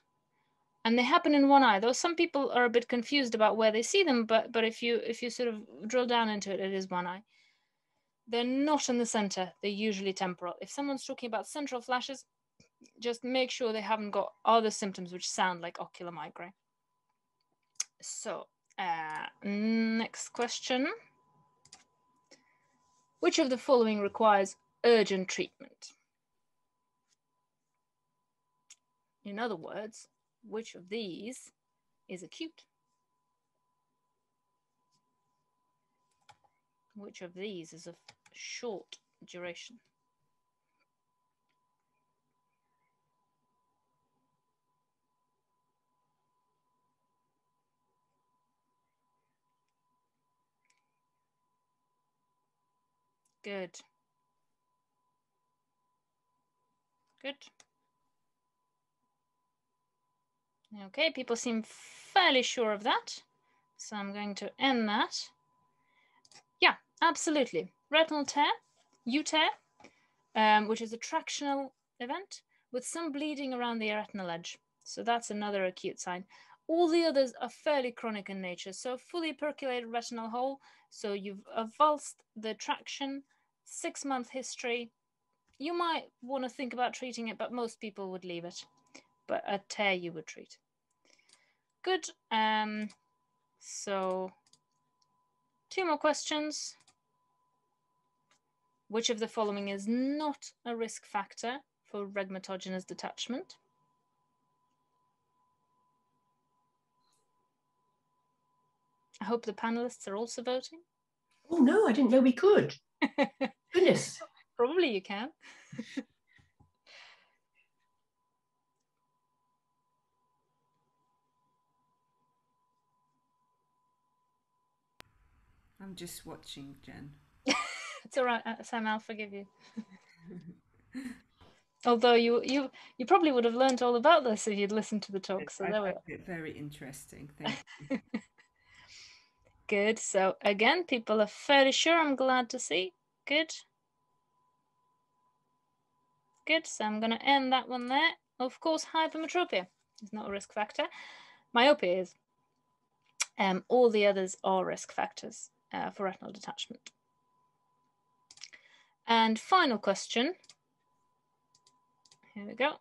Speaker 2: and they happen in one eye. Though some people are a bit confused about where they see them, but but if you if you sort of drill down into it, it is one eye. They're not in the center. They're usually temporal. If someone's talking about central flashes, just make sure they haven't got other symptoms which sound like ocular migraine. So, uh, next question. Which of the following requires urgent treatment? In other words, which of these is acute? Which of these is of short duration? Good. Good. Okay, people seem fairly sure of that. So I'm going to end that. Yeah, absolutely. Retinal tear, U tear, um, which is a tractional event with some bleeding around the retinal edge. So that's another acute sign. All the others are fairly chronic in nature. So fully operculated retinal hole. So you've avulsed the traction, six month history. You might want to think about treating it, but most people would leave it. But a tear you would treat. Good. Um, so two more questions. Which of the following is not a risk factor for rhegmatogenous detachment? I hope the panelists are also voting.
Speaker 1: Oh no, I didn't know we could. *laughs* Goodness.
Speaker 2: Probably you can. *laughs*
Speaker 3: I'm just watching, Jen. *laughs*
Speaker 2: it's all right, uh, Sam. I'll forgive you. *laughs* Although you you you probably would have learned all about this if you'd listened to the talk. So
Speaker 3: I
Speaker 2: there we
Speaker 3: it very interesting. Thank you. *laughs*
Speaker 2: Good. So again, people are fairly sure. I'm glad to see. Good. Good. So I'm going to end that one there. Of course, hypermetropia is not a risk factor. Myopia is. Um, all the others are risk factors uh, for retinal detachment. And final question. Here we go.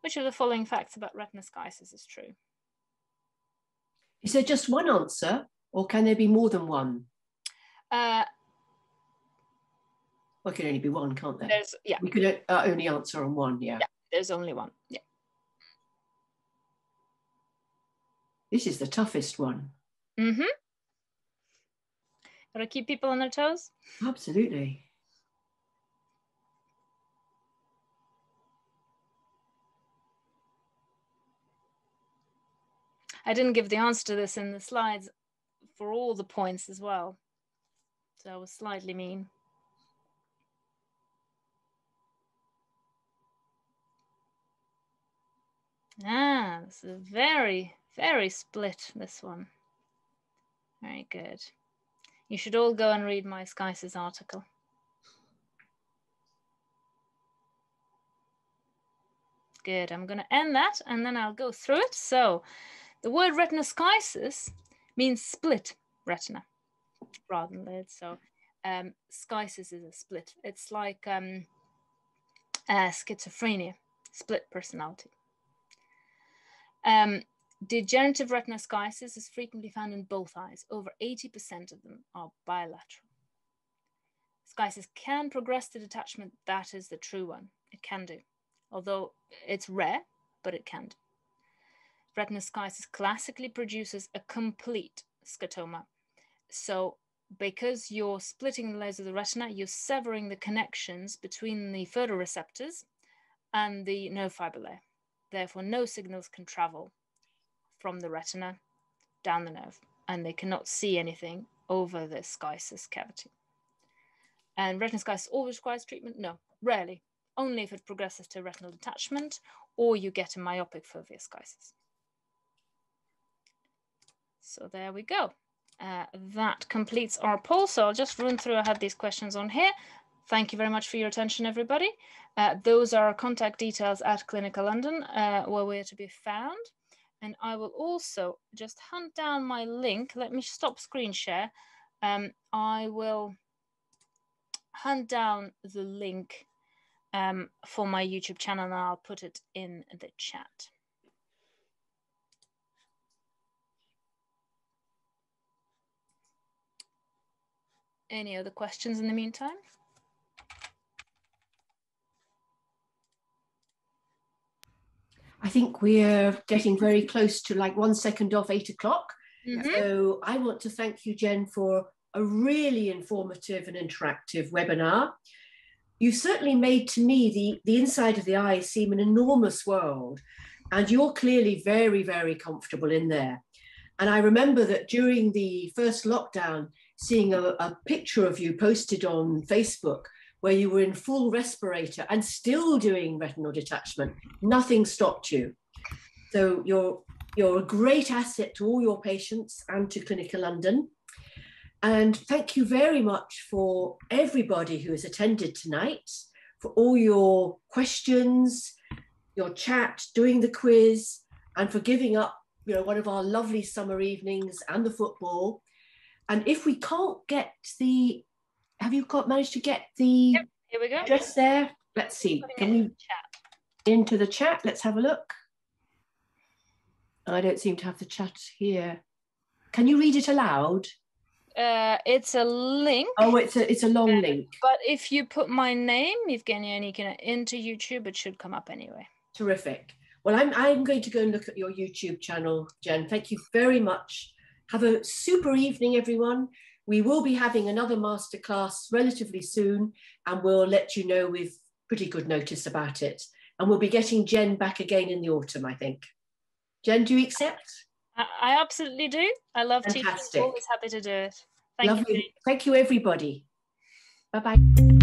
Speaker 2: Which of the following facts about retinoschisis is true?
Speaker 1: Is there just one answer or can there be more than one?
Speaker 2: Uh,
Speaker 1: Well, it can only be one, can't there?
Speaker 2: there's yeah,
Speaker 1: We could uh, only answer on one, yeah.
Speaker 2: Yeah. there's only one. Yeah.
Speaker 1: This is the toughest one.
Speaker 2: Mm-hmm. Gotta keep people on their toes.
Speaker 1: Absolutely.
Speaker 2: I didn't give the answer to this in the slides for all the points as well. So I was slightly mean. Ah, this is very, very split, this one. Very good. You should all go and read my schisis article. Good, I'm gonna end that and then I'll go through it. So the word retinoschisis means split retina rather than lid. So um, is a split. It's like um, uh, schizophrenia, split personality. Um, degenerative retinoschisis is frequently found in both eyes. Over 80% of them are bilateral. Schisis can progress to detachment. That is the true one. It can do, although it's rare, but it can do. Retinoschisis classically produces a complete scotoma. So because you're splitting the layers of the retina, you're severing the connections between the photoreceptors and the nerve fiber layer. Therefore, no signals can travel from the retina down the nerve, and they cannot see anything over the schisis cavity. And retinal retinoschisis always requires treatment? No, rarely. Only if it progresses to retinal detachment or you get a myopic fovea schisis. So there we go. Uh, that completes our poll. So I'll just run through. I had these questions on here. Thank you very much for your attention, everybody. Uh, those are our contact details at Clinica London, uh, where we're to be found. And I will also just hunt down my link. Let me stop screen share. Um, I will hunt down the link um, for my YouTube channel and I'll put it in the chat. Any other questions in the meantime?
Speaker 1: I think we're getting very close to like one second off eight o'clock.
Speaker 2: Mhm.
Speaker 1: So I want to thank you, Jen, for a really informative and interactive webinar. You certainly made to me the, the inside of the eye seem an enormous world, and you're clearly very, very comfortable in there. And I remember that during the first lockdown, seeing a, a picture of you posted on Facebook where you were in full respirator and still doing retinal detachment. Nothing stopped you. So you're, you're a great asset to all your patients and to Clinica London. And thank you very much for everybody who has attended tonight, for all your questions, your chat, doing the quiz, and for giving up, you know, one of our lovely summer evenings and the football. And if we can't get the, have you got managed to get the
Speaker 2: Yep, Here we go.
Speaker 1: address there? Let's see. Can we
Speaker 2: chat.
Speaker 1: into the chat? Let's have a look. I don't seem to have the chat here. Can you read it aloud?
Speaker 2: Uh, it's a link.
Speaker 1: Oh, it's a it's a long link.
Speaker 2: But if you put my name, Evgenia Anikina, into YouTube, it should come up anyway.
Speaker 1: Terrific. Well, I'm I'm going to go and look at your YouTube channel, Jen. Thank you very much. Have a super evening, everyone. We will be having another masterclass relatively soon, and we'll let you know with pretty good notice about it. And we'll be getting Jen back again in the autumn, I think. Jen, do you accept?
Speaker 2: I, absolutely do. I love
Speaker 1: Fantastic.
Speaker 2: teaching. Always happy to do it. Thank
Speaker 1: Lovely.
Speaker 2: you.
Speaker 1: Thank you, everybody. Bye bye.